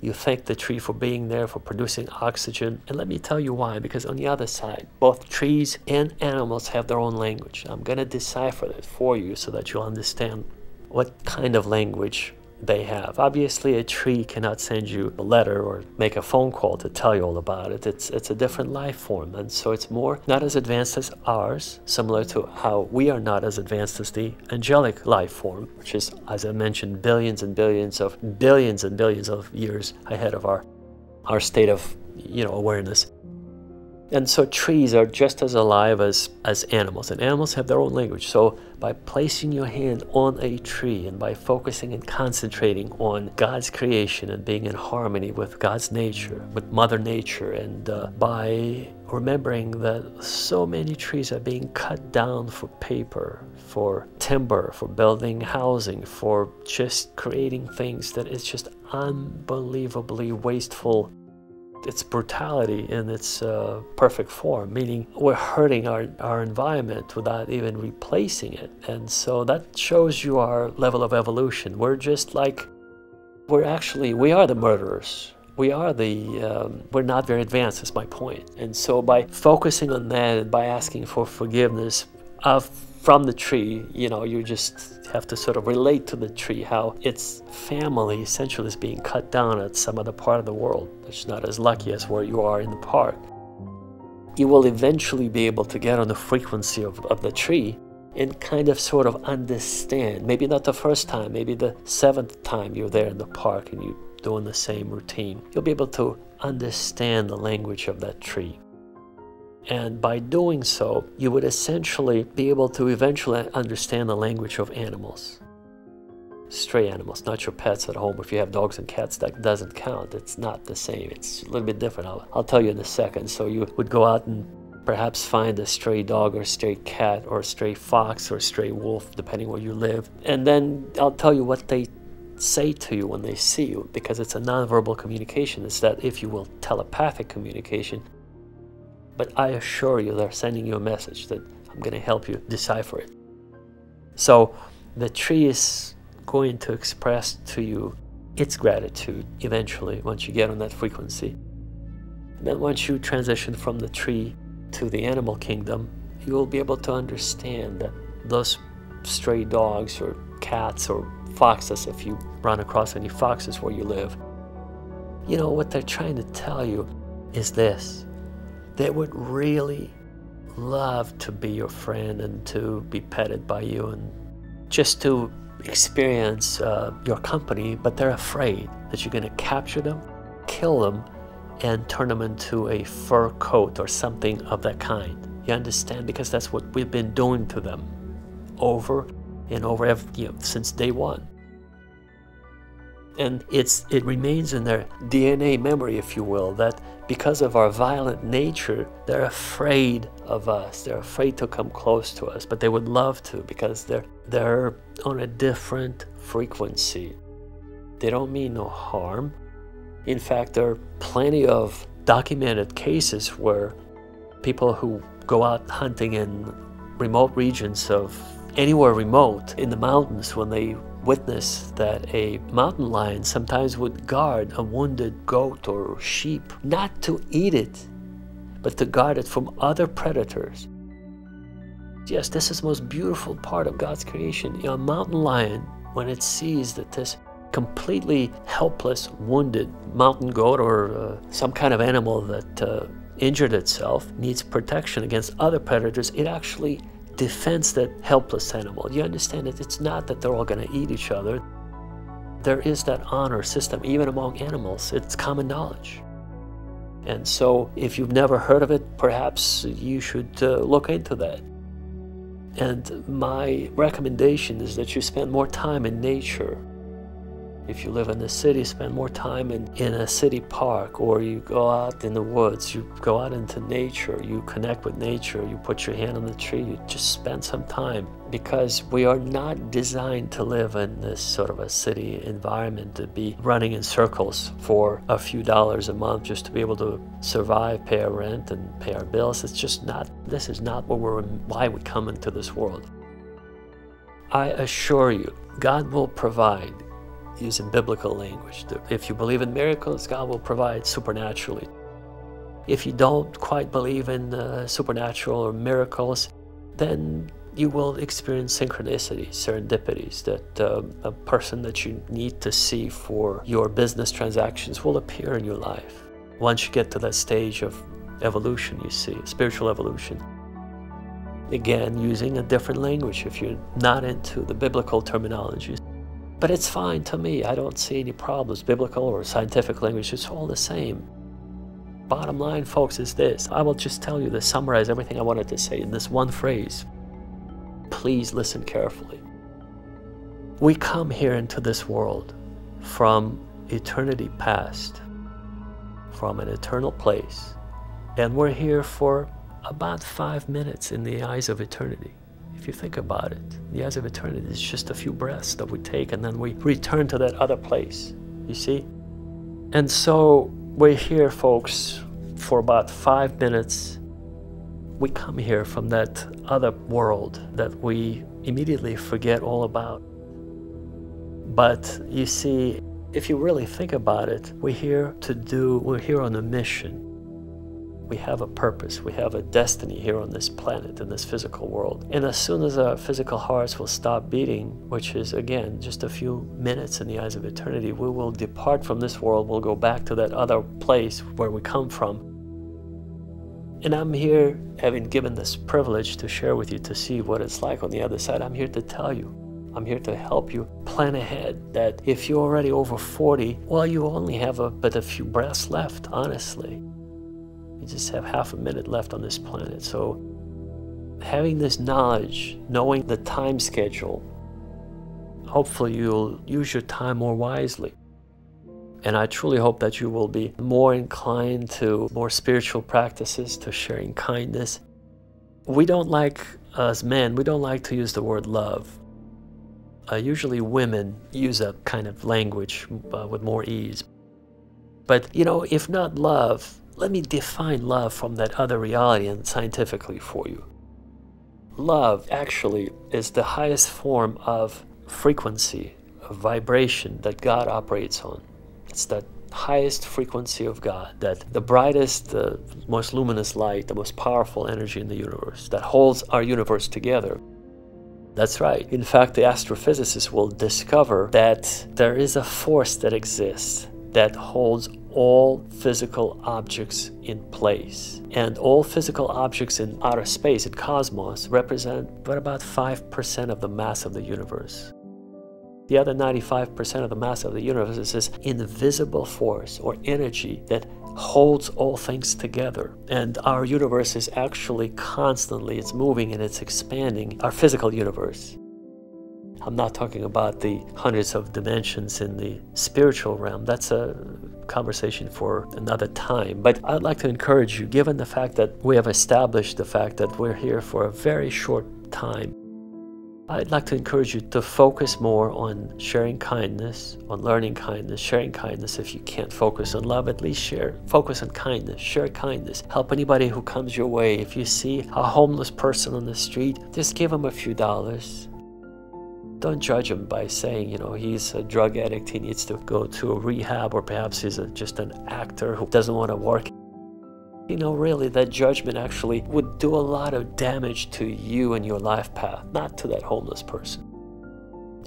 You thank the tree for being there, for producing oxygen. And let me tell you why. Because on the other side, both trees and animals have their own language. I'm going to decipher it for you so that you'll understand what kind of language they have. Obviously, a tree cannot send you a letter or make a phone call to tell you all about it. It's, it's a different life form, and so it's more not as advanced as ours, similar to how we are not as advanced as the angelic life form, which is, as I mentioned, billions and billions of billions and billions of years ahead of our our state of you know awareness. And so trees are just as alive as, as animals, and animals have their own language. So by placing your hand on a tree and by focusing and concentrating on God's creation and being in harmony with God's nature, with Mother Nature, and uh, by remembering that so many trees are being cut down for paper, for timber, for building housing, for just creating things that is just unbelievably wasteful its brutality in its uh, perfect form, meaning we're hurting our, our environment without even replacing it. And so that shows you our level of evolution. We're just like, we're actually, we are the murderers. We are the, um, we're not very advanced, is my point. And so by focusing on that and by asking for forgiveness of from the tree, you know, you just have to sort of relate to the tree how its family essentially is being cut down at some other part of the world that's not as lucky as where you are in the park. You will eventually be able to get on the frequency of, of the tree and kind of sort of understand. Maybe not the first time, maybe the seventh time you're there in the park and you're doing the same routine. You'll be able to understand the language of that tree. And by doing so, you would essentially be able to eventually understand the language of animals. Stray animals, not your pets at home. If you have dogs and cats, that doesn't count. It's not the same. It's a little bit different. I'll, I'll tell you in a second. So you would go out and perhaps find a stray dog or a stray cat or a stray fox or a stray wolf, depending where you live. And then I'll tell you what they say to you when they see you because it's a nonverbal communication. It's that, if you will, telepathic communication but I assure you they're sending you a message that I'm going to help you decipher it. So the tree is going to express to you its gratitude eventually once you get on that frequency. And then once you transition from the tree to the animal kingdom, you will be able to understand that those stray dogs or cats or foxes, if you run across any foxes where you live, you know, what they're trying to tell you is this that would really love to be your friend and to be petted by you and just to experience uh, your company, but they're afraid that you're going to capture them, kill them, and turn them into a fur coat or something of that kind. You understand? Because that's what we've been doing to them over and over you know, since day one and it's it remains in their DNA memory, if you will, that because of our violent nature, they're afraid of us. They're afraid to come close to us, but they would love to because they're they're on a different frequency. They don't mean no harm. In fact, there are plenty of documented cases where people who go out hunting in remote regions of anywhere remote in the mountains when they witness that a mountain lion sometimes would guard a wounded goat or sheep, not to eat it, but to guard it from other predators. Yes, this is the most beautiful part of God's creation. You know, a mountain lion, when it sees that this completely helpless, wounded mountain goat or uh, some kind of animal that uh, injured itself needs protection against other predators, it actually defends that helpless animal. You understand that it's not that they're all going to eat each other. There is that honor system, even among animals. It's common knowledge. And so, if you've never heard of it, perhaps you should uh, look into that. And my recommendation is that you spend more time in nature if you live in the city, spend more time in, in a city park or you go out in the woods, you go out into nature, you connect with nature, you put your hand on the tree, you just spend some time because we are not designed to live in this sort of a city environment to be running in circles for a few dollars a month just to be able to survive, pay our rent and pay our bills. It's just not, this is not what we're, why we come into this world. I assure you, God will provide using biblical language. If you believe in miracles, God will provide supernaturally. If you don't quite believe in uh, supernatural or miracles, then you will experience synchronicities, serendipities that uh, a person that you need to see for your business transactions will appear in your life. Once you get to that stage of evolution, you see, spiritual evolution. Again, using a different language if you're not into the biblical terminologies. But it's fine to me. I don't see any problems, biblical or scientific language. It's all the same. Bottom line, folks, is this. I will just tell you to summarize everything I wanted to say in this one phrase. Please listen carefully. We come here into this world from eternity past, from an eternal place, and we're here for about five minutes in the eyes of eternity. If you think about it, the eyes of eternity is just a few breaths that we take and then we return to that other place. You see? And so we're here, folks, for about five minutes. We come here from that other world that we immediately forget all about. But you see, if you really think about it, we're here to do, we're here on a mission. We have a purpose, we have a destiny here on this planet, in this physical world. And as soon as our physical hearts will stop beating, which is again just a few minutes in the eyes of eternity, we will depart from this world, we'll go back to that other place where we come from. And I'm here, having given this privilege to share with you to see what it's like on the other side, I'm here to tell you. I'm here to help you plan ahead that if you're already over 40, well, you only have a, but a few breaths left, honestly. We just have half a minute left on this planet. So, having this knowledge, knowing the time schedule, hopefully you'll use your time more wisely. And I truly hope that you will be more inclined to more spiritual practices, to sharing kindness. We don't like, as men, we don't like to use the word love. Uh, usually women use that kind of language uh, with more ease. But, you know, if not love, let me define love from that other reality and scientifically for you. Love actually is the highest form of frequency, of vibration that God operates on. It's that highest frequency of God, that the brightest, the most luminous light, the most powerful energy in the universe that holds our universe together. That's right. In fact, the astrophysicists will discover that there is a force that exists that holds all physical objects in place. And all physical objects in outer space, in cosmos, represent but about 5% of the mass of the universe. The other 95% of the mass of the universe is this invisible force or energy that holds all things together. And our universe is actually constantly, it's moving and it's expanding, our physical universe. I'm not talking about the hundreds of dimensions in the spiritual realm. That's a conversation for another time. But I'd like to encourage you, given the fact that we have established the fact that we're here for a very short time, I'd like to encourage you to focus more on sharing kindness, on learning kindness, sharing kindness. If you can't focus on love, at least share. Focus on kindness, share kindness. Help anybody who comes your way. If you see a homeless person on the street, just give them a few dollars. Don't judge him by saying, you know, he's a drug addict, he needs to go to a rehab, or perhaps he's a, just an actor who doesn't want to work you know, really, that judgment actually would do a lot of damage to you and your life path, not to that homeless person.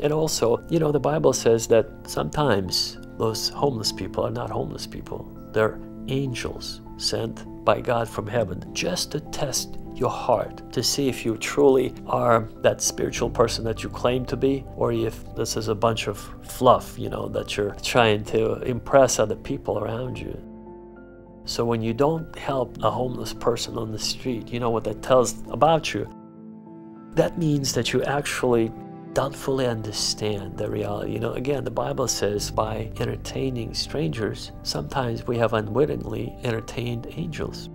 And also, you know, the Bible says that sometimes those homeless people are not homeless people, they're angels sent by God from heaven just to test your heart to see if you truly are that spiritual person that you claim to be or if this is a bunch of fluff, you know, that you're trying to impress other people around you. So when you don't help a homeless person on the street, you know what that tells about you? That means that you actually don't fully understand the reality. You know, again, the Bible says by entertaining strangers, sometimes we have unwittingly entertained angels.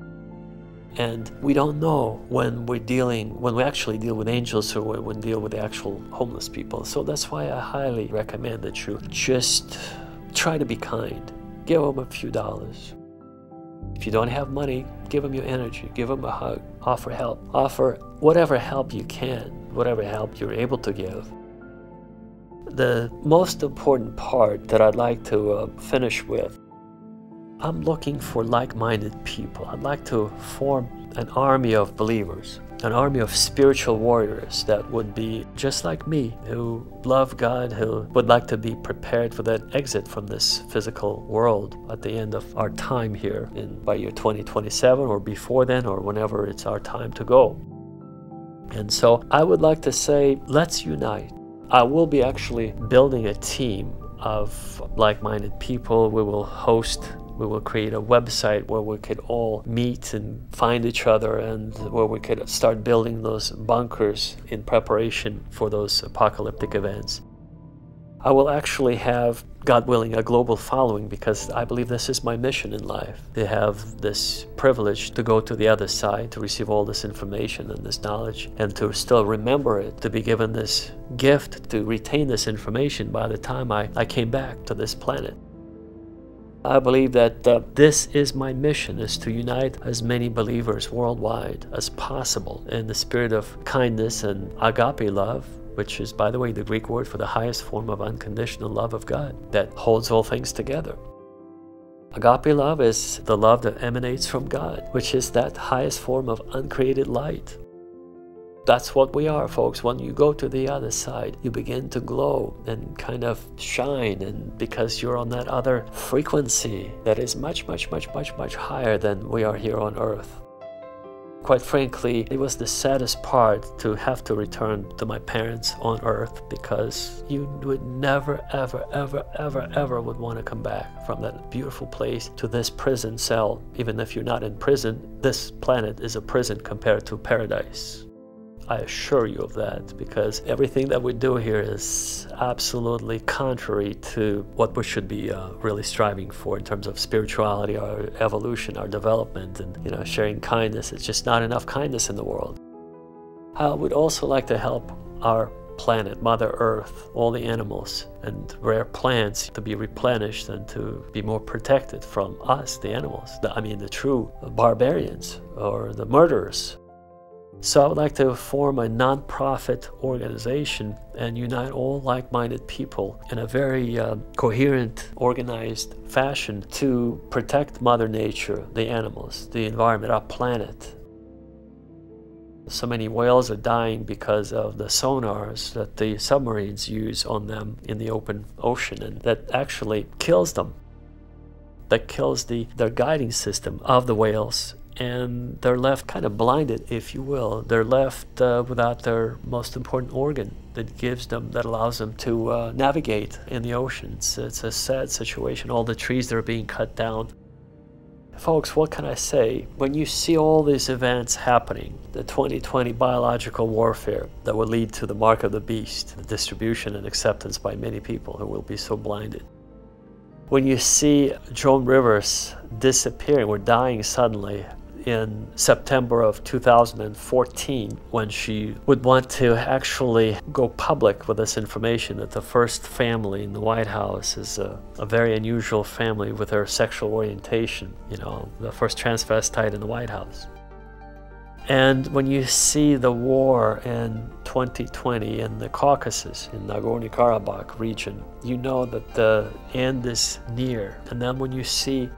And we don't know when we're dealing, when we actually deal with angels or when we deal with the actual homeless people. So that's why I highly recommend that you just try to be kind. Give them a few dollars. If you don't have money, give them your energy, give them a hug, offer help, offer whatever help you can, whatever help you're able to give. The most important part that I'd like to uh, finish with I'm looking for like minded people. I'd like to form an army of believers an army of spiritual warriors that would be just like me, who love God, who would like to be prepared for that exit from this physical world at the end of our time here in by year 2027 or before then or whenever it's our time to go. And so I would like to say, let's unite. I will be actually building a team of like minded people. We will host we will create a website where we could all meet and find each other and where we could start building those bunkers in preparation for those apocalyptic events. I will actually have, God willing, a global following because I believe this is my mission in life to have this privilege to go to the other side, to receive all this information and this knowledge, and to still remember it, to be given this gift to retain this information by the time I, I came back to this planet. I believe that uh, this is my mission is to unite as many believers worldwide as possible in the spirit of kindness and agape love which is by the way the Greek word for the highest form of unconditional love of God that holds all things together. Agape love is the love that emanates from God, which is that highest form of uncreated light that's what we are, folks. When you go to the other side, you begin to glow and kind of shine, and because you're on that other frequency that is much, much, much, much, much higher than we are here on earth. Quite frankly, it was the saddest part to have to return to my parents on earth because you would never, ever, ever, ever, ever would want to come back from that beautiful place to this prison cell. Even if you're not in prison, this planet is a prison compared to paradise. I assure you of that because everything that we do here is absolutely contrary to what we should be uh, really striving for in terms of spirituality, our evolution, our development, and you know, sharing kindness. It's just not enough kindness in the world. I would also like to help our planet, Mother Earth, all the animals and rare plants to be replenished and to be more protected from us, the animals. I mean, the true barbarians or the murderers so I would like to form a nonprofit organization and unite all like-minded people in a very uh, coherent, organized fashion to protect Mother Nature, the animals, the environment, our planet. So many whales are dying because of the sonars that the submarines use on them in the open ocean and that actually kills them. That kills the, their guiding system of the whales and they're left kind of blinded, if you will. They're left uh, without their most important organ that gives them, that allows them to uh, navigate in the oceans. It's a sad situation. All the trees that are being cut down. Folks, what can I say? When you see all these events happening, the 2020 biological warfare that will lead to the mark of the beast, the distribution and acceptance by many people who will be so blinded. When you see Joan Rivers disappearing or dying suddenly, in September of 2014 when she would want to actually go public with this information that the first family in the White House is a, a very unusual family with their sexual orientation, you know, the first transvestite in the White House. And when you see the war in 2020 in the Caucasus, in Nagorno-Karabakh region, you know that the end is near. And then when you see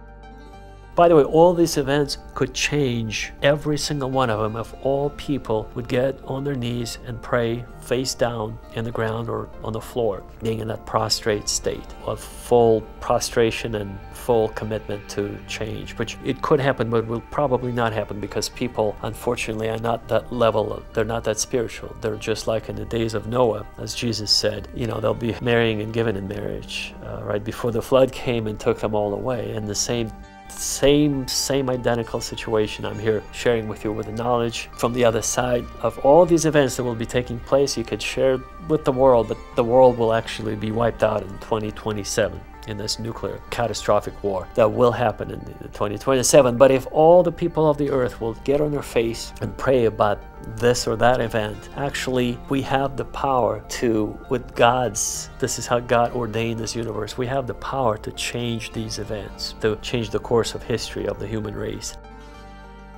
by the way, all these events could change every single one of them if all people would get on their knees and pray face down in the ground or on the floor, being in that prostrate state of full prostration and full commitment to change, which it could happen, but will probably not happen because people, unfortunately, are not that level, of, they're not that spiritual. They're just like in the days of Noah, as Jesus said, you know, they'll be marrying and given in marriage uh, right before the flood came and took them all away. And the same same, same identical situation I'm here sharing with you with the knowledge from the other side of all these events that will be taking place. You could share with the world, but the world will actually be wiped out in 2027 in this nuclear catastrophic war that will happen in 2027. But if all the people of the earth will get on their face and pray about this or that event, actually, we have the power to, with God's, this is how God ordained this universe, we have the power to change these events, to change the course of history of the human race.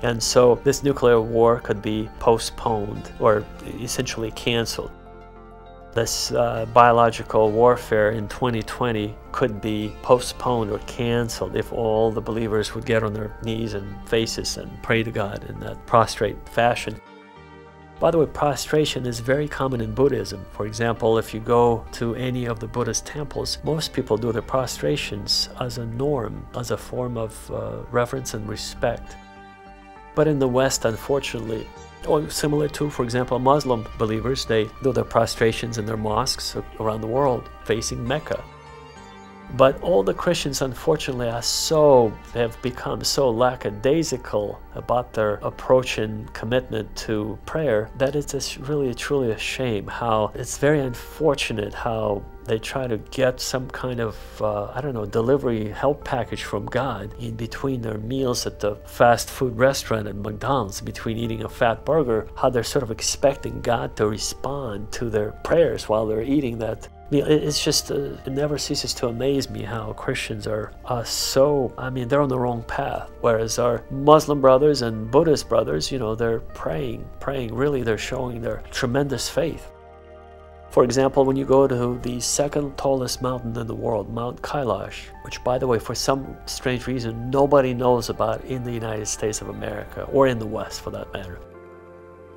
And so this nuclear war could be postponed or essentially canceled this uh, biological warfare in 2020 could be postponed or canceled if all the believers would get on their knees and faces and pray to God in that prostrate fashion. By the way, prostration is very common in Buddhism. For example, if you go to any of the Buddhist temples, most people do their prostrations as a norm, as a form of uh, reverence and respect. But in the West, unfortunately, or similar to, for example, Muslim believers, they do their prostrations in their mosques around the world facing Mecca. But all the Christians, unfortunately, are so have become so lackadaisical about their approach and commitment to prayer that it's really truly a shame. How it's very unfortunate how they try to get some kind of uh, I don't know delivery help package from God in between their meals at the fast food restaurant at McDonald's, between eating a fat burger. How they're sort of expecting God to respond to their prayers while they're eating that it's just, uh, it never ceases to amaze me how Christians are, are so, I mean, they're on the wrong path. Whereas our Muslim brothers and Buddhist brothers, you know, they're praying, praying. Really, they're showing their tremendous faith. For example, when you go to the second tallest mountain in the world, Mount Kailash, which, by the way, for some strange reason, nobody knows about in the United States of America, or in the West for that matter.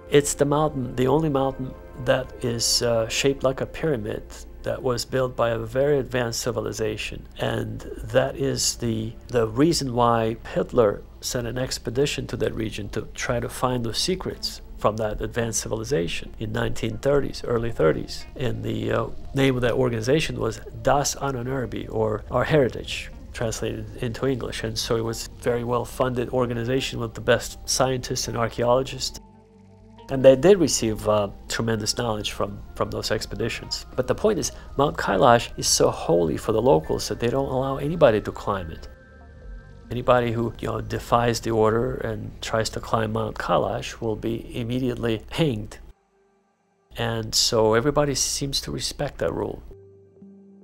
It's the mountain, the only mountain that is uh, shaped like a pyramid that was built by a very advanced civilization. And that is the, the reason why Hitler sent an expedition to that region to try to find those secrets from that advanced civilization in 1930s, early 30s. And the uh, name of that organization was Das Ahnenerbe, or Our Heritage, translated into English. And so it was a very well funded organization with the best scientists and archaeologists. And they did receive uh, tremendous knowledge from, from those expeditions. But the point is, Mount Kailash is so holy for the locals that they don't allow anybody to climb it. Anybody who you know defies the order and tries to climb Mount Kailash will be immediately hanged. And so everybody seems to respect that rule.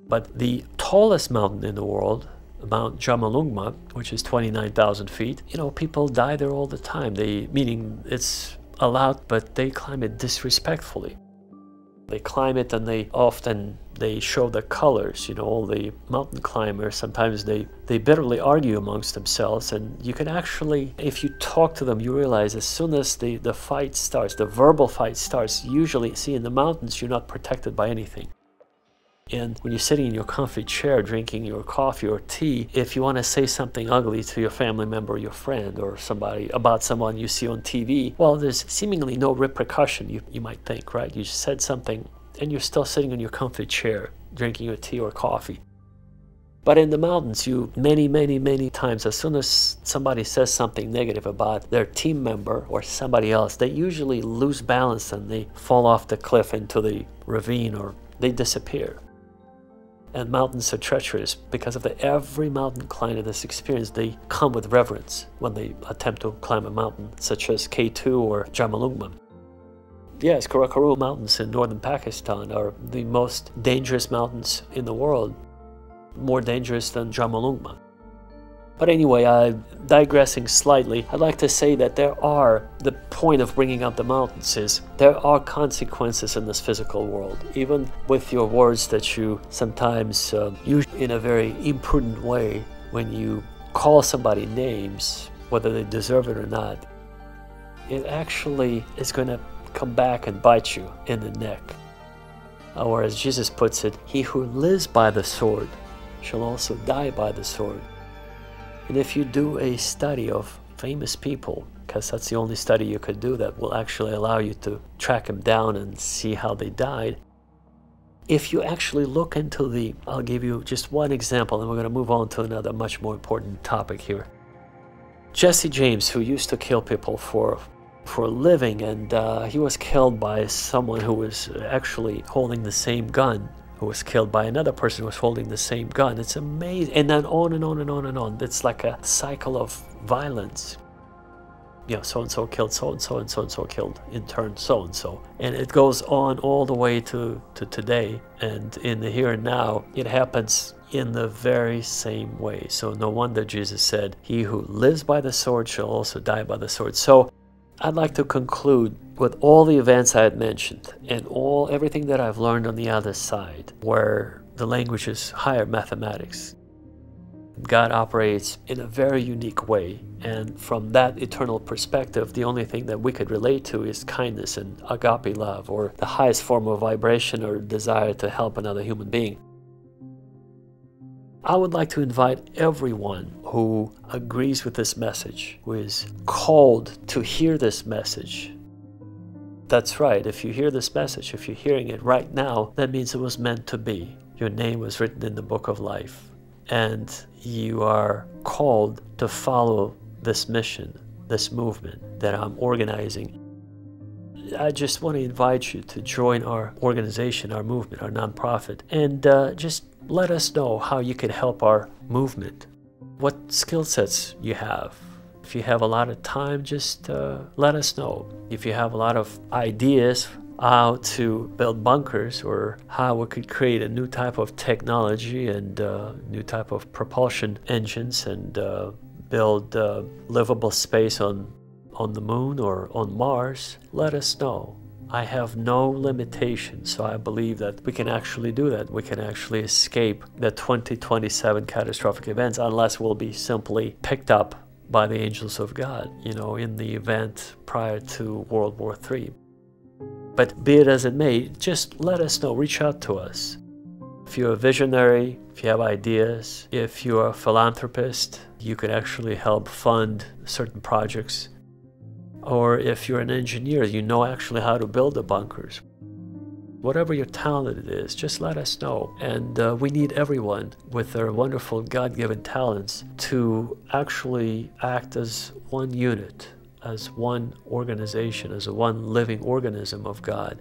But the tallest mountain in the world, Mount Jomolungma, which is 29,000 feet, you know, people die there all the time. They meaning it's allowed, but they climb it disrespectfully. They climb it and they often they show the colors. You know, all the mountain climbers sometimes they they bitterly argue amongst themselves, and you can actually, if you talk to them, you realize as soon as the the fight starts, the verbal fight starts. Usually, see in the mountains, you're not protected by anything. And when you're sitting in your comfy chair drinking your coffee or tea, if you want to say something ugly to your family member, your friend, or somebody about someone you see on TV, well, there's seemingly no repercussion, you, you might think, right? You said something and you're still sitting in your comfy chair drinking your tea or coffee. But in the mountains, you many, many, many times, as soon as somebody says something negative about their team member or somebody else, they usually lose balance and they fall off the cliff into the ravine or they disappear. And mountains are treacherous because of the every mountain climber that's experienced, they come with reverence when they attempt to climb a mountain, such as K2 or Jomolungma. Yes, Karakoram Mountains in northern Pakistan are the most dangerous mountains in the world, more dangerous than Jomolungma. But anyway, uh, digressing slightly, I'd like to say that there are, the point of bringing up the mountains is there are consequences in this physical world, even with your words that you sometimes uh, use in a very imprudent way when you call somebody names, whether they deserve it or not. It actually is going to come back and bite you in the neck. Or as Jesus puts it, he who lives by the sword shall also die by the sword. And if you do a study of famous people, because that's the only study you could do that will actually allow you to track them down and see how they died. If you actually look into the, I'll give you just one example and we're going to move on to another much more important topic here. Jesse James, who used to kill people for for a living, and uh, he was killed by someone who was actually holding the same gun who was killed by another person who was holding the same gun. It's amazing. And then on and on and on and on. It's like a cycle of violence. You know, so and so killed so and so, and so and so killed in turn so and so. And it goes on all the way to, to today. And in the here and now, it happens in the very same way. So no wonder Jesus said, He who lives by the sword shall also die by the sword. So I'd like to conclude with all the events I had mentioned and all everything that I've learned on the other side, where the language is higher mathematics. God operates in a very unique way, and from that eternal perspective, the only thing that we could relate to is kindness and agape love, or the highest form of vibration or desire to help another human being. I would like to invite everyone who agrees with this message, who is called to hear this message. That's right, if you hear this message, if you're hearing it right now, that means it was meant to be. Your name was written in the book of life, and you are called to follow this mission, this movement that I'm organizing. I just want to invite you to join our organization, our movement, our nonprofit, and uh, just let us know how you can help our movement, what skill sets you have. If you have a lot of time, just uh, let us know. If you have a lot of ideas how to build bunkers or how we could create a new type of technology and uh, new type of propulsion engines and uh, build uh, livable space on on the moon or on Mars, let us know. I have no limitations, so I believe that we can actually do that. We can actually escape the 2027 catastrophic events unless we'll be simply picked up by the angels of God, you know, in the event prior to World War III. But be it as it may, just let us know, reach out to us. If you're a visionary, if you have ideas, if you're a philanthropist, you can actually help fund certain projects or if you're an engineer, you know actually how to build the bunkers. Whatever your talent is, just let us know. And uh, we need everyone with their wonderful God given talents to actually act as one unit, as one organization, as one living organism of God.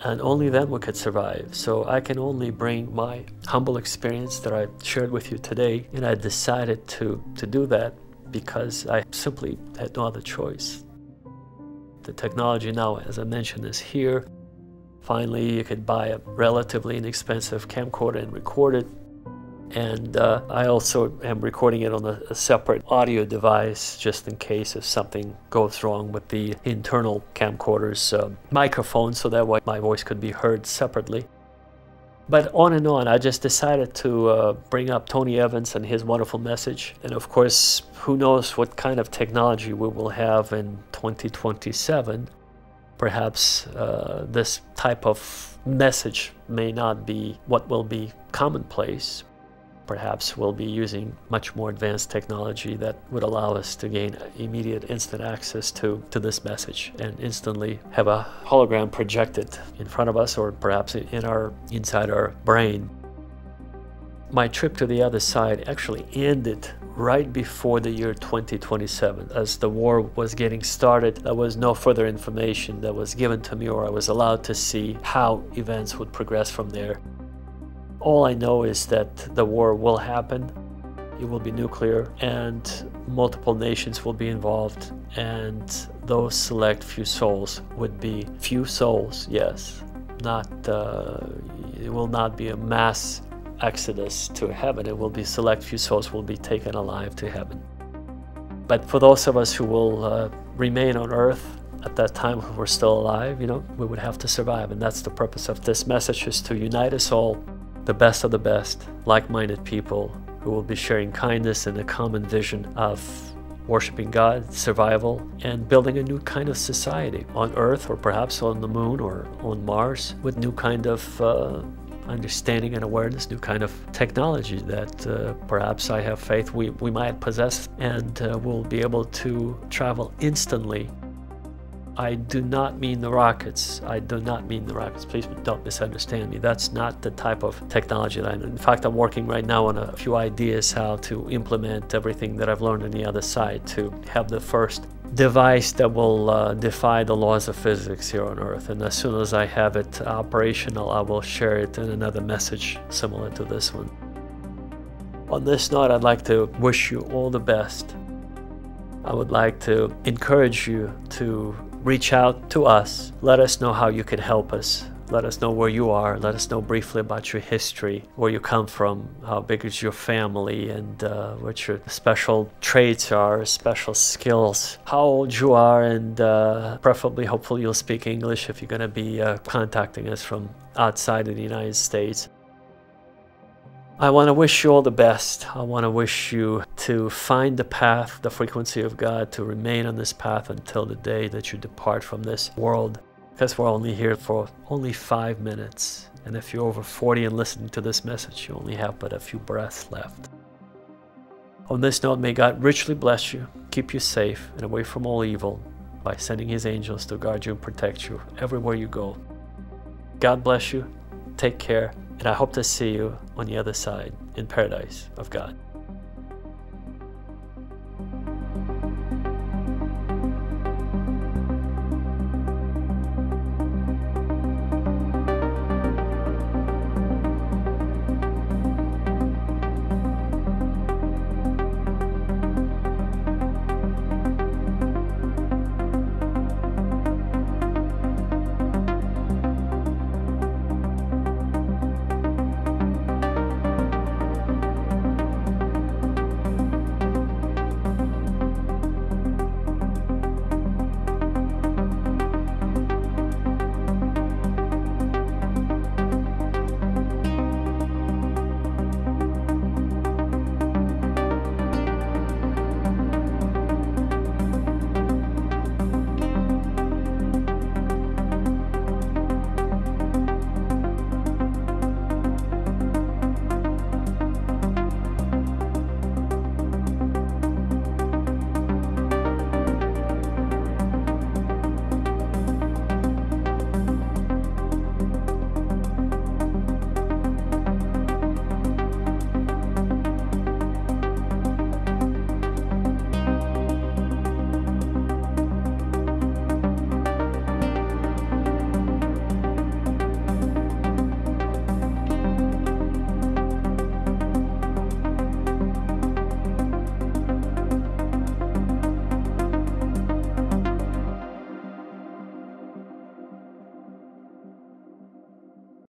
And only then we could survive. So I can only bring my humble experience that I shared with you today, and I decided to, to do that because I simply had no other choice. The technology now, as I mentioned, is here. Finally, you could buy a relatively inexpensive camcorder and record it. And uh, I also am recording it on a, a, separate audio device just in case if something goes wrong with the internal camcorder's uh, microphone, so that way my voice could be heard separately. But on and on, I just decided to uh, bring up Tony Evans and his wonderful message. And of course, who knows what kind of technology we will have in 2027. Perhaps uh, this type of message may not be what will be commonplace, Perhaps we'll be using much more advanced technology that would allow us to gain immediate instant access to, to this message and instantly have a hologram projected in front of us or perhaps in our inside our brain. My trip to the other side actually ended right before the year 2027. As the war was getting started, there was no further information that was given to me or I was allowed to see how events would progress from there All I know is that the war will happen. It will be nuclear, and multiple nations will be involved, and those select few souls would be few souls, yes. Not, uh, it will not be a mass exodus to heaven. It will be select few souls will be taken alive to heaven. But for those of us who will uh, remain on earth at that time who we're still alive, you know, we would have to survive. And that's the purpose of this message is to unite us all, the best of the best, like-minded people who will be sharing kindness and a common vision of worshiping God, survival, and building a new kind of society on Earth or perhaps on the moon or on Mars with new kind of uh, understanding and awareness, new kind of technology that uh, perhaps I have faith we, we might possess and uh, we'll be able to travel instantly. I do not mean the rockets. I do not mean the rockets. Please don't misunderstand me. That's not the type of technology that I In fact, I'm working right now on a few ideas how to implement everything that I've learned on the other side to have the first device that will uh, defy the laws of physics here on Earth. And as soon as I have it operational, I will share it in another message similar to this one. On this note, I'd like to wish you all the best. I would like to encourage you to reach out to us. Let us know how you can help us. Let us know where you are. Let us know briefly about your history, where you come from, how big is your family, and uh, what your special traits are, special skills, how old you are, and uh, preferably, hopefully, you'll speak English if you're going to be uh, contacting us from outside of the United States. I want to wish you all the best. I want to wish you to find the path, the frequency of God, to remain on this path until the day that you depart from this world because we're only here for only five minutes. And if you're over 40 and listening to this message, you only have but a few breaths left. On this note, may God richly bless you, keep you safe and away from all evil by sending his angels to guard you and protect you everywhere you go. God bless you, take care, and I hope to see you on the other side in paradise of God.